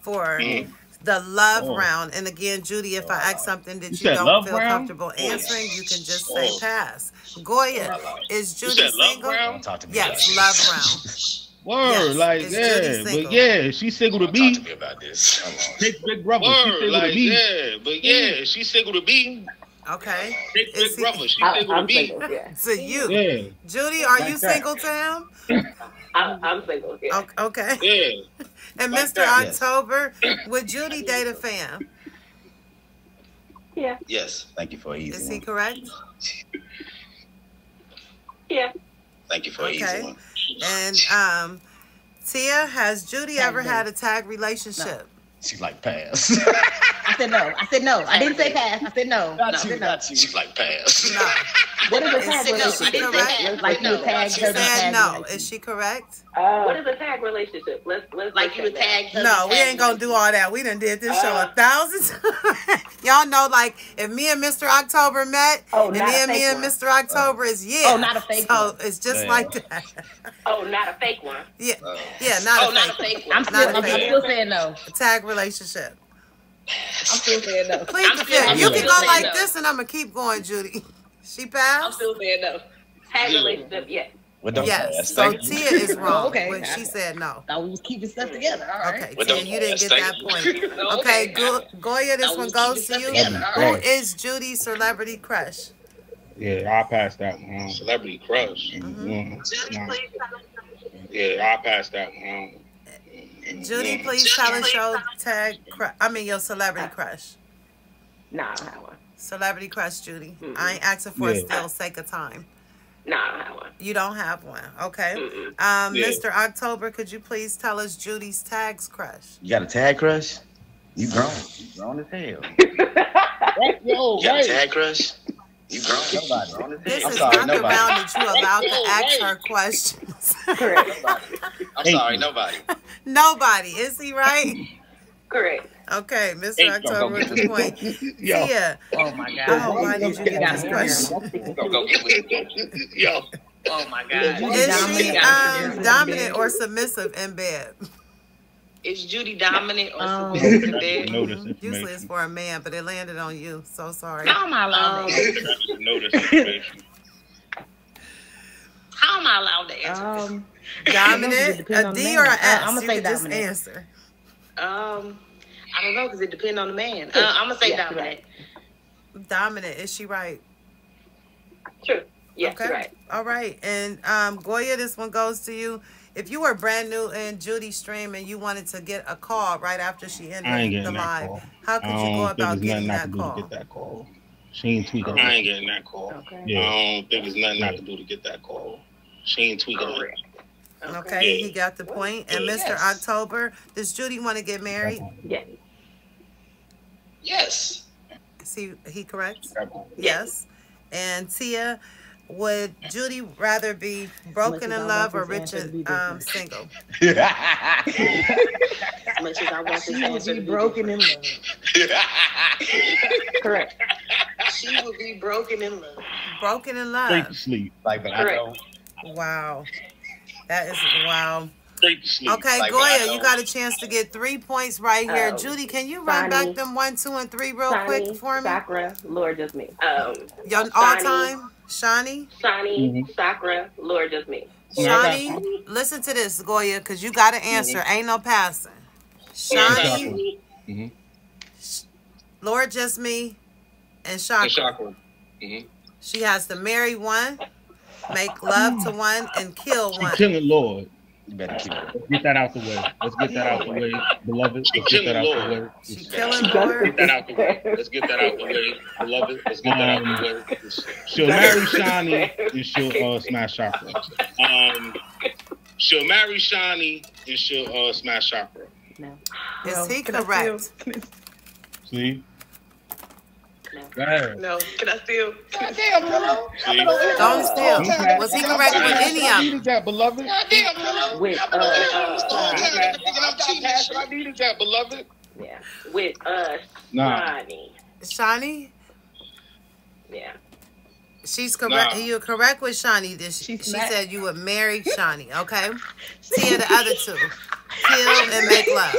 for Mm. The love Oh. round. And again, Judy, if I ask uh, something that You you, don't feel round? comfortable oh, answering, you can just say Oh. pass. Goya, is You Judy said love single? round? Talk to me. Yes, love round. Word, Yes, like is yeah, but yeah, she's single to Don't talk to me about this. Come. Big big brother, she's Word, single to like, be. yeah, but yeah, mm. she's single to be. Okay. Big, big he- brother, she's I, single to I'm be. single. Yeah, To you. Yeah, Judy, are Like you that. single to him? I, I'm single. Yeah. O- Okay. Yeah. And Mr. that. Yes. October, would Judy date a fan? Yeah. Yes. Thank you for an Is he one. correct? Yeah. Thank you for an easy Okay. one. And um, Tia, has Judy Tag ever babe. had a tag relationship? She's like pass. I said no. I said no. I didn't say pass. I said no. I Got said you, no. got you. She's like pass. No. What is a tag relationship? is she correct? Like you tag her said tag no. Is she correct? what is a tag relationship? Let's let's Like you tag. No, we ain't gonna do all that. We done did this show a thousand times. Y'all know, like, if me and Mr. October met, Oh, and not a then me fake and. Mr. October is yeah. Oh, not a fake So one. it's just Damn. like that. Oh, not a fake one. yeah, Uh, yeah, not Oh, a not a fake fake one. I'm still, I'm, a I'm still saying no. tag relationship. I'm still saying no. Please, I'm still- you I'm can still go like no. this, and I'm gonna keep going, Judy. She passed. I'm passed. still saying no. Tag Yeah. relationship, yes. Well, don't Yes. So Tia is wrong. Okay. When she said no. Thought we was keeping stuff together. All right. Okay, Well, Tia, you didn't get that Thank you. point. Okay, Go- Goya, this one goes to you. stuff together. Who All right. is Judy's celebrity crush? Yeah, I passed that one. Celebrity crush. Mm-hmm. Mm, nah. Yeah, I passed that one. on. Judy, please tell us your tag. Cru- I mean, your celebrity crush. Nah, I don't have one. Celebrity crush, Judy. Mm-mm. I ain't asking for a Yeah. still sake of time. Nah, I don't have one. You don't have one, okay? Um, Yeah. Mr. October, could you please tell us Judy's tags crush? You got a tag crush? You grown. You grown as hell. Yo, You got a tag crush? You grown? Nobody. Grown as hell. This I'm is sorry, not the round that you allowed to ask her questions. Correct. I'm sorry, nobody. Nobody, is he right? Correct. Okay, Mr. Hey, October with the point. Yo. Tia, Oh my God. hope I need you get this question. Go, go get with it. Yo, Oh my God. Judy Is she um, dominant or submissive in bed? Is Judy dominant or Um, submissive in bed? Know this Usually it's for a man, but it landed on you. So sorry. How am I allowed to know. How am I allowed to answer? Um, Dominant, a D depends a on the D man. or a Uh, S? I'ma say can just dominant. answer. Um, I don't know because it depends on the man. Uh, I'm gonna say Yeah, dominant. Dominant, is she right? True. Yes, okay. right. All right. And um, Goya, this one goes to you. If you were brand new in Judy's stream and you wanted to get a call right after she ended the live, call. how could you go about there's getting nothing I that can do to call? get that call. She ain't tweaking. I ain't getting that call. Okay. Yeah. I don't think there's nothing I can do to get that call. She ain't tweaking it. Correct. Okay, Yeah. he got the point. And Mr. Yes. October, does Judy want to get married? Yes. Yes. Is he, he correct? Yes. Yes. And Tia, would Judy rather be broken in love or this answer Richard um, single? As much as I want this She would answer be to broken in love. Correct. She would be broken in love. Broken in Straight love. to sleep. like, but I don't. Wow. That is wow. Straight to sleep. Okay, Like, Goya, you got a chance to get three points right here. Um, Judy, can you run Sonny. back them one, two, and three real quick for me? Sakura, Lord just me. Um, Your all time? Shani? Shani, Sakura, Lord just me. Shani, listen to this, Goya, because you got to answer. Ain't no passing. Shani, Mhm. Lord Just Me, and And Shaka. chakra. She has to marry one, make love to one, and kill She one. killing Lord. You better keep it. Let's get that out the way. Let's get that out the way, beloved. Let's get that out the way. She It's- killing Get that out the way. Let's get that out the way, beloved. Let's get that out the way. She'll marry Shani and she'll uh, smash Chakra. Um, she'll marry Shani and she'll uh, smash Chakra. Is he Can I correct? See? No. Go ahead. No. Can I still? Goddamn, bro. See? Don't steal. Was he correct with any of them? needed that, beloved. Goddamn, bro. With uh, I'm uh, thinking I'm cheating. I needed that, beloved. yeah, with uh, Nah. Shani. Shani? Yeah. She's correct. Nah. You're correct with Shawnee. This she, She smacked- said you would marry Shawnee. Okay. Tia, the other two, kill and make love.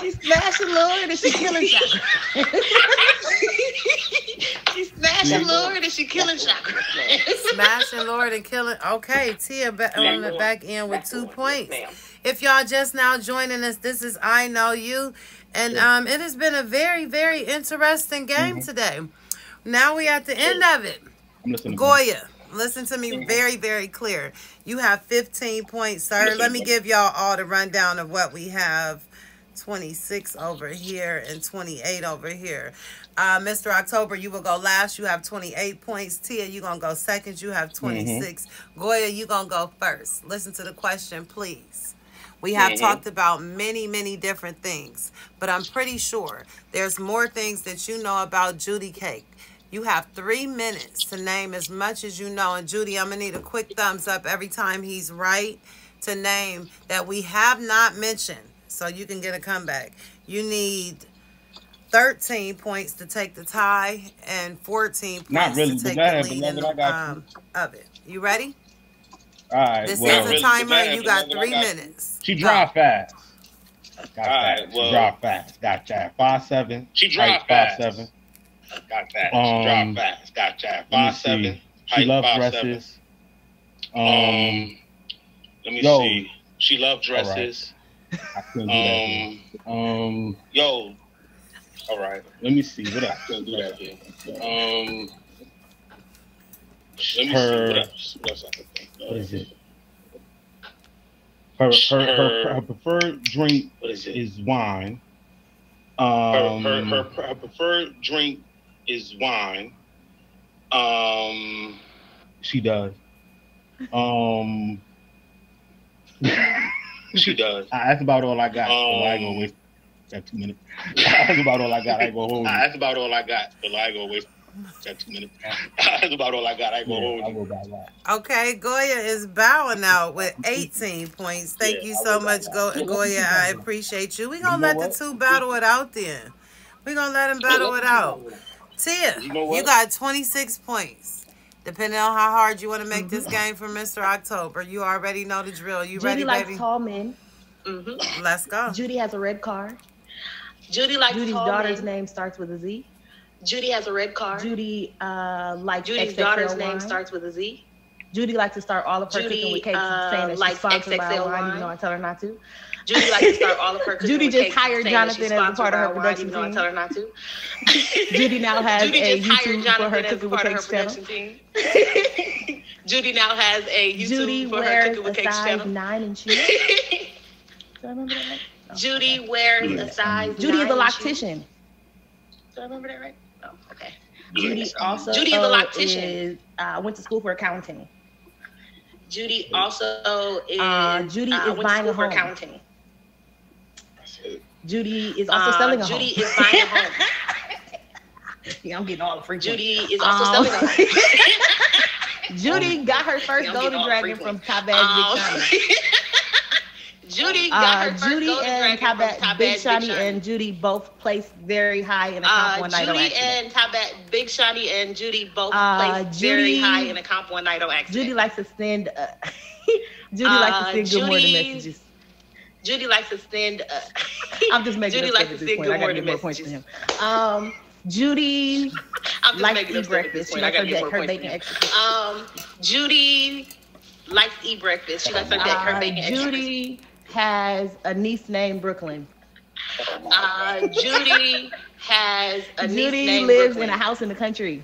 She's smashing Lord and she's killing Chakra. She's smashing Lord and she killing chakra. Smashing Lord and killing. Okay, Tia ba- on the back end with two points. If y'all just now joining us, this is I Know You. And um, it has been a very, very interesting game today. Now we at the end of it. I'm listening. Goya, listen to me very, very clear. You have 15 points, sir. Let me give y'all all the rundown of what we have 26 over here and 28 over here. Uh, Mr. October, you will go last. You have 28 points. Tia, you're going to go second. You have 26. Goya, you're going to go first. Listen to the question, please. We have Mhm. talked about many, many different things, but I'm pretty sure there's more things that you know about Judy Cake. You have three minutes to name as much as you know. And Judy, I'm gonna need a quick thumbs up every time he's right to name that we have not mentioned, so you can get a comeback. You need 13 points to take the tie and 14 points Not really, to take go the lead in the, you. um, of it. You ready? All right. This well, is a really, timer. go You got three got minutes. she Go. drive fast. Got All that. right, she well- drive fast. Got that. Five seven. She drive height, fast. Five seven. Got that. Um, she fast. Got that. Five seven. She height, loves five, seven. dresses. Um, Um, let me yo. see. She love dresses. I couldn't do that. Um. Um, yo. All right. let me see. What else? Can't do that here. Um, let me Her- see what else. What else I can think of? What is it? Her her, her, her preferred drink What is it? is wine. her, Um, her, her, her preferred drink is wine. Um, she does. Um, she does. that's about all I got. so I ain't gonna Um, waste that two minutes. that's about all I got. I go gonna hold you. That's about all I got. But I ain't gonna waste that two minutes. That's about all I got. I ain't gonna Yeah, hold I you. will. Okay, Goya is bowing out with 18 points. Thank Yeah, you so much, Go- Goya. I appreciate you. We gonna You know let what? the two battle it out then. We gonna let them battle it out. Tia, You know you got 26 points. Depending on how hard you want to make this game for Mr. October, you already know the drill. You Judy ready, likes baby? tall men. Mm-hmm. Let's go. Judy has a red car. Judy likes Judy's tall daughter's men. name starts with a Z. Judy has a red car. Judy uh, likes Judy's XXL daughter's wine. name starts with a Z. Judy likes to start all of her Judy, cooking with cakes uh, saying that she's likes sponsored by XXL wine, even though I tell her not to. Judy likes to start all of her Judy just hired saying that she's Jonathan as a part of her sponsored by wine, production even though I tell her not to. Judy now has Judy a just hired YouTube for her Jonathan as a cooking with part of her cakes channel. team. Judy now has a YouTube Judy for her wears cooking a with cakes size channel. nine in shoes. Do I remember that right? Oh, Judy wears a size. Judy is a nine loctician. Do I remember that right? Oh, okay. Judy also Judy is a loctician. is, uh, went to school for accounting. Judy also is. Uh, Judy uh, is went to buying a school for home. accounting. Judy is also Uh, selling a Judy home. is buying a home. yeah, I'm getting all the free points. Judy is also Um, selling a home. Judy got her first Yeah, golden dragon free from points. Tabaz Um, Big Shiny. Judy got Uh, her first Judy golden and dragon from Tabaz Tabaz Big Big Shiny Shiny. and Judy both placed very high in a comp Uh, one night Judy and Tabet, Big Shiny and Judy both Uh, placed very high in a comp one night on accident. Judy likes to send. Uh, Judy likes Uh, to send good morning messages. Judy likes to send. Uh, I'm just making Judy likes to send point. good I gotta morning give more points to messages. him. Um, Judy I'm just likes to eat stuff at this breakfast. She likes her, more her bacon extra. Um, Judy likes to eat breakfast. She likes her, her Uh, bacon extra. Judy has a niece named Brooklyn. Uh, Judy has a niece Judy named lives Brooklyn. in a house in the country.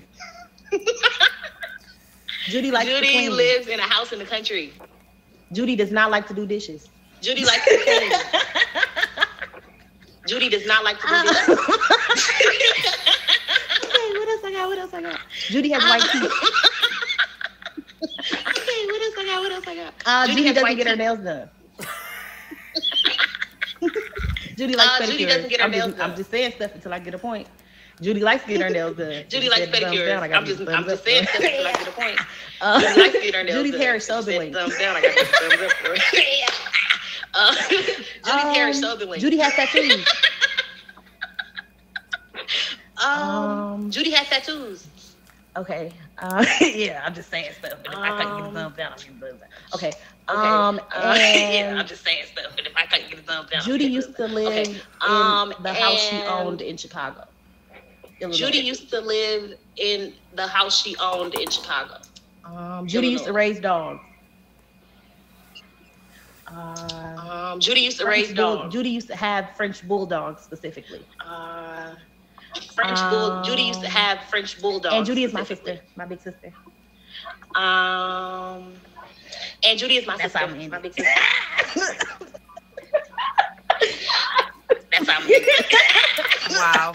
Judy likes to Judy lives in a house in the country. Judy does not like to do dishes. Judy likes to clean. Judy does not like to do okay, what else I got? What else I got? Judy has white teeth. okay, what else I got? What else I got? Uh, Judy, has doesn't get her nails done. Judy likes Uh, pedicures. Judy doesn't get her I'm nails just, done. I'm just saying stuff until I get a point. Judy likes to get her nails done. Judy She likes pedicures. down, I'm just, I'm just saying stuff until I get a point. Uh, Judy likes to get her nails Judy's done. hair is so linked. Thumbs down. I got thumbs up. Uh, Judy's hair is so Um. Judy has tattoos. Um, Um, Judy has tattoos. Okay. Uh, yeah, I'm just saying stuff. And if I can't get a Um, thumbs down, a thumbs down. Okay. Okay. Um, Uh, yeah, I'm just saying stuff. And if I can't get a thumbs down, Judy used to live Okay. in Um, the house she owned in Chicago. Illinois. Judy used to live in the house she owned in Chicago. Um, Judy used to raise dogs. Uh, Um, Judy used to French raise bull- dogs. Judy used to have French bulldogs specifically. Uh, French bull. Judy used to Um, have French bulldogs. and Judy is my sister, my big sister. Um, and Judy is my That's how sister. I'm My big sister. That's how I'm gonna Wow.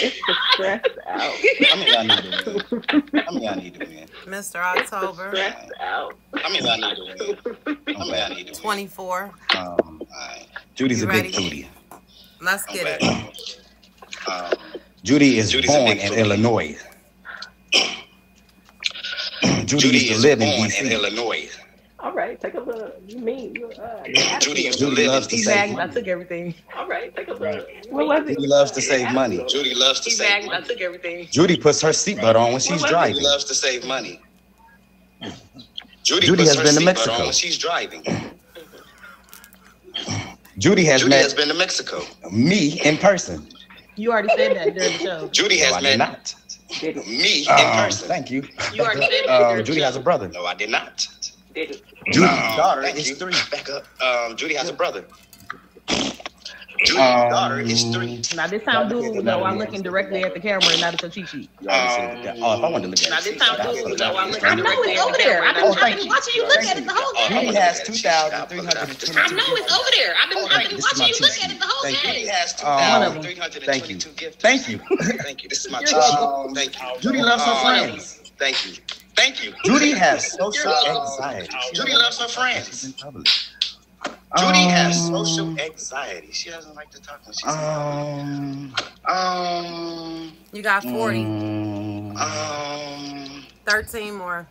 It's the stress out. I mean, y'all need to win. I mean, y'all need to win. Mr. October, Stress out. I mean, y'all need to win. I'm glad. 24. Um, Judy's You a ready? big booty. Let's get it. Um, Judy is Judy's born in. Illinois. Judy, Judy used to is live in born in DC. Illinois. All right, take a look. You mean you? Uh, Judy Judy loves to save Bags, I took everything. All right, take a look. What was it? Judy loves to save money. Judy loves to save Bags, I money. took everything. Judy puts her seatbelt on when she's driving. Judy loves to save money. Judy, Judy has been to Mexico. she's driving. Judy has Judy met has been to Mexico. me in person. You already said that during the show. Judy No, has I met did not. me in Um, person. thank you. You already said that Um, during the Judy has a brother. No, I did not. Judy's Um, daughter is you. three. Back up. Um, Judy has a brother. Judy's Um, daughter is three. Now this time, dude, though, I'm looking directly at the camera and not at your cheat sheet. You already said that. Oh, if I wanted to look at Now it. this time, dude, though, I'm looking I know it's over there. I've been, Oh, I've your been watching you look at it the whole game. Judy has 2,322 I know it's over there. I've been, I've been watching you look at it the whole Thank you. Judy game. has Um, 2,322 gifts. Thank you. Thank you. This is my You're cheat sheet. Thank you. Judy loves her Um, friends. Thank you. Thank you. Judy has social anxiety. Judy loves her friends. In public. Judy has Um, social anxiety. She doesn't like to talk when she's Um, um You got 40. mm, um 13 more.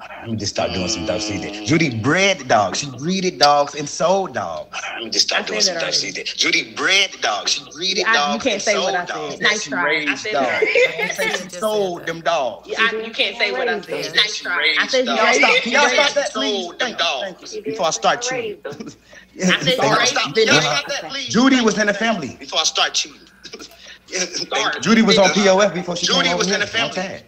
Let me just start doing some stuff. See, that- Judy bred dogs. She breeded dogs and sold dogs. let me just start doing some that stuff. She did. Judy bred dogs. She breeded I- you dogs can't and say what I said. dogs. Nice she try. I raised said dogs. that. I didn't say she sold them dogs. I, you can't say what I said. Nice She try. I said dogs. Y'all stop, She y'all stop raised that, please. sold them Thank you, thank dogs. Before I start cheating. I said Y'all stop, y'all stop that, please. Judy was in the family. Before I start cheating. Thank you. Judy was on POF before she Judy came over was in the family.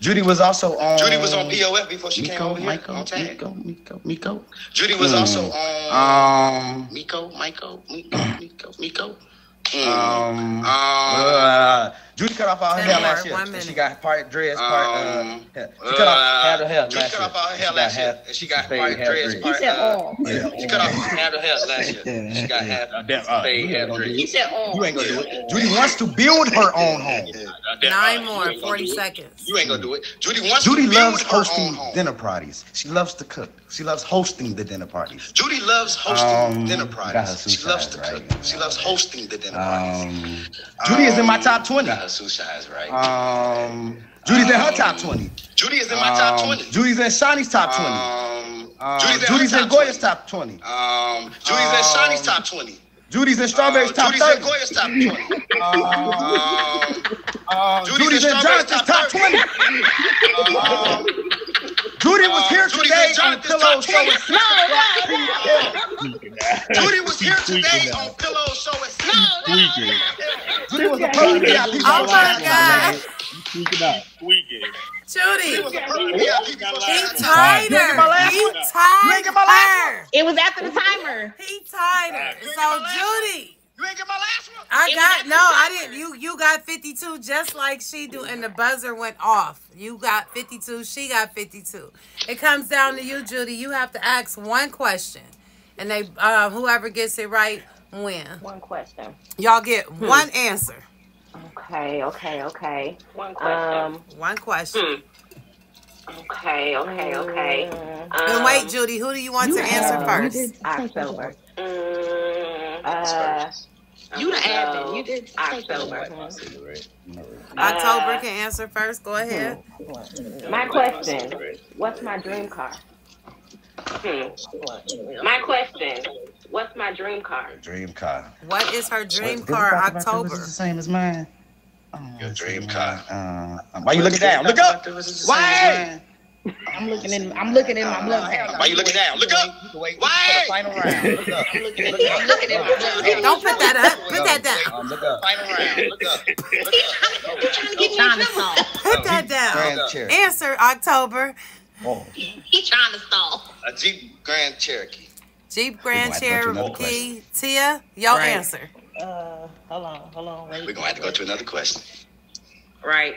Judy was also on. Judy was on POF before she came Miko, over here Miko, on. Miko, Miko, Miko. Judy was Hmm. also on Um, Miko, Miko, Miko, Miko, Miko. Mm. um, Um, uh, Judy cut off all her hair more, last year. and. She got part dreads, part uh, Um, hair. She cut off half her hair Judy last cut off all her hair last year. And she got part half dreads, dreads. part He said uh, all. She cut off half her hair last year. She got half Uh, damn, uh, fade, you half ain't gonna He said all. You ain't gonna do it. Judy wants to build her own home. Nine more, 40 seconds. You ain't gonna do it. Judy wants Judy to build loves her own hosting home. dinner parties. She loves to cook. She loves hosting the dinner parties. Judy loves hosting Um, dinner parties. She loves to cook. She loves hosting the dinner parties. Um, Judy is in my top 20. Got suicides right. Um, Judy's in her top 20. Judy is in my top Um, 20. Judy's in Shawnee's top 20. Um, Um, Judy's in, Judy's in top Goya's 20. top 20. Um, Judy's in Um, Shawnee's top 20. Judy's in Strawberry's top Judy's in Goya's top 20. Um, Um, um, Judy's in Jonathan's top 20. Judy was Uh, here Judy's today on Jonathan's Pillow top Show 20. at 6. Judy was here today on Pillow Show at 6 Judy was a perfect VIP. Oh my God. Tweak it out. Judy, was a perfect VIP he tied You ain't get my her. He tied ain't get my last her. It was after the timer. He tied her. So get my last Judy, You ain't get my last one. I It was got no, I didn't. You you got 52 just like she do, and the buzzer went off. You got 52. She got 52. It comes down to you, Judy. You have to ask one question, and they uh, whoever gets it right win. One question. Y'all get one answer. Okay, okay, okay. One question. Um, One question. okay, okay, okay. And Um, wait, Judy, who do you want to answer first? You did October. mm, Uh, You the so, admin. You did October. October Uh, can answer first. Go ahead. my question. What's my dream car? hmm. My question. What's my dream car? Dream car. What is her dream What- car? talk this? October. Is the same as mine. Oh, Your dream car. mine. Uh, why you looking down? Look up. Why? I'm looking in. I'm looking in my blood pack. Why you looking down? Look up. Wait Why? final round. Look up. I'm looking in my blood pack. Don't put that up. Put that down. Um, look up. Final round. Look up. Look up. He's trying to get me in trouble. Put that down. Grand Cherokee. Answer October. Oh, He's trying to stall. A Jeep Grand Cherokee. Jeep Grand We're gonna have to go to another Cherokee. Tia, your answer. Uh, hold on, hold on, wait. We're gonna have to go to another question. Right.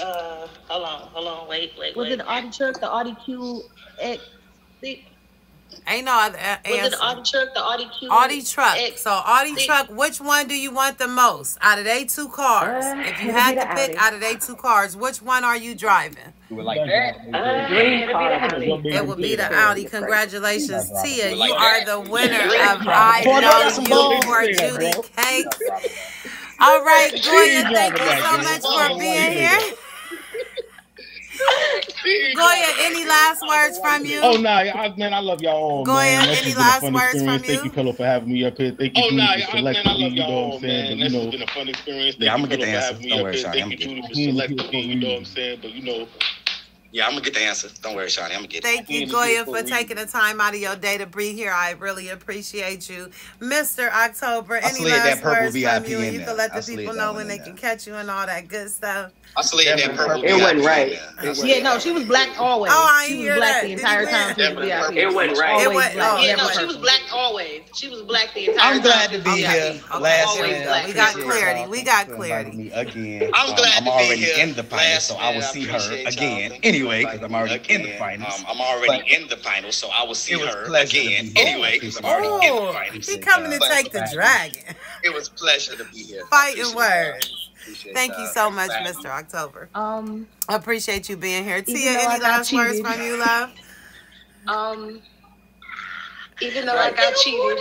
Uh, hold on, hold on, wait, wait, Was wait. it the Audi truck, the Audi QX6? Ain't no other a- Was it answer. Audi truck, the Audi Q? Audi truck. X? So Audi See? truck. Which one do you want the most out of they two cars? Uh, if you had to pick Audi. out of they two cars, which one are you driving? Do it like that. Uh, Dream car. It would be the Audi. Congratulations, Tia. Do it You are the winner of I Boy, Know that's You for Judy. Cakes. All right, Goya, thank you so much for being here. Goya, any last words from you? Oh no, I, man, I love y'all all, Goya, man. That's any just been a last fun words experience. from Thank you? you, Pillow, for having me up here. Thank you, Oh Judy, for man, selecting I me. love You know y'all, what I'm saying? man. But This you has know, been a fun experience. Thank Yeah, I'ma get the answer. having me Don't up worry, here. Thank I'ma you, get. Judy, for He selecting me. You know what. I'm saying? But you know, Yeah, I'm gonna get the answer. Don't worry, Shawty. I'm gonna get it. Thank you, Being Goya, for for taking the time out of your day to be here. I really appreciate you. Mr. October, I any slid that last purple words from VIP you? in you there. can let the slid people know when they there. can catch you and all that good stuff. I slid that purple It wasn't right. in. Yeah, no, she was black always. Oh, I she ain't was hear black that. the entire time. win? She was VIP. It wasn't right. It Always went- black. oh, Yeah, no, she was black always. She was black the entire time. I'm glad to be Okay. here. Okay. Last There we minute. go. We got appreciate clarity. y'all. We Thank got you for clarity. inviting Me again. I'm Um, glad I'm to be already here. in the final, Last so I will minute, I see her appreciate y'all. again Thank you anyway, because I'm already me in the again. finals. Um, I'm already But in the final, so I will see her again anyway, because I'm already in the Oh, finals. he coming to take the dragon. It was pleasure to be here. Fighting words. Thank you so much, Mr. October. Um, I appreciate you being here. Even Tia, any last words from you, love? Um, even though I got cheated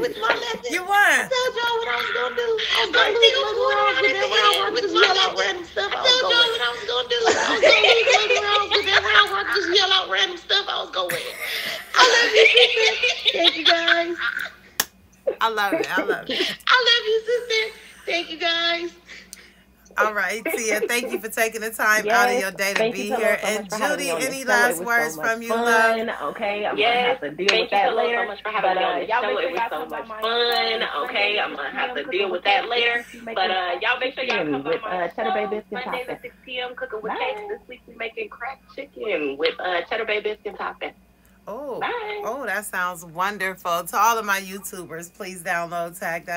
with my left You hand. won. I told y'all what I was gonna do. I was gonna lose my rounds with that round. I just yell out random stuff. I told y'all what I was gonna do. I was gonna lose my rounds with that round. I just yell out random stuff. I was gonna. I love you, sister. Thank you, guys. I love it. I love it. I love you, sister. Thank you, guys. All right, Tia, thank you for taking the time out of your day to thank be you so here. much, so and much for having Judy, me on the any show. last It was so words much from you, fun. love? Okay, I'm Yes, gonna have to deal thank with you that so, later. so much for having but me uh, on the y'all show. make sure It was y'all so come by much my fun. Okay, I'm gonna have to deal with with that later. this week, we But uh, y'all make sure y'all chicken come by my uh, cheddar bay show biscuit Mondays at 6 p.m. Cooking with Bye. Cakes. This week we're making cracked chicken with uh, cheddar bay biscuit topping. Oh, Bye. oh, that sounds wonderful. To all of my YouTubers, please download Tagged App.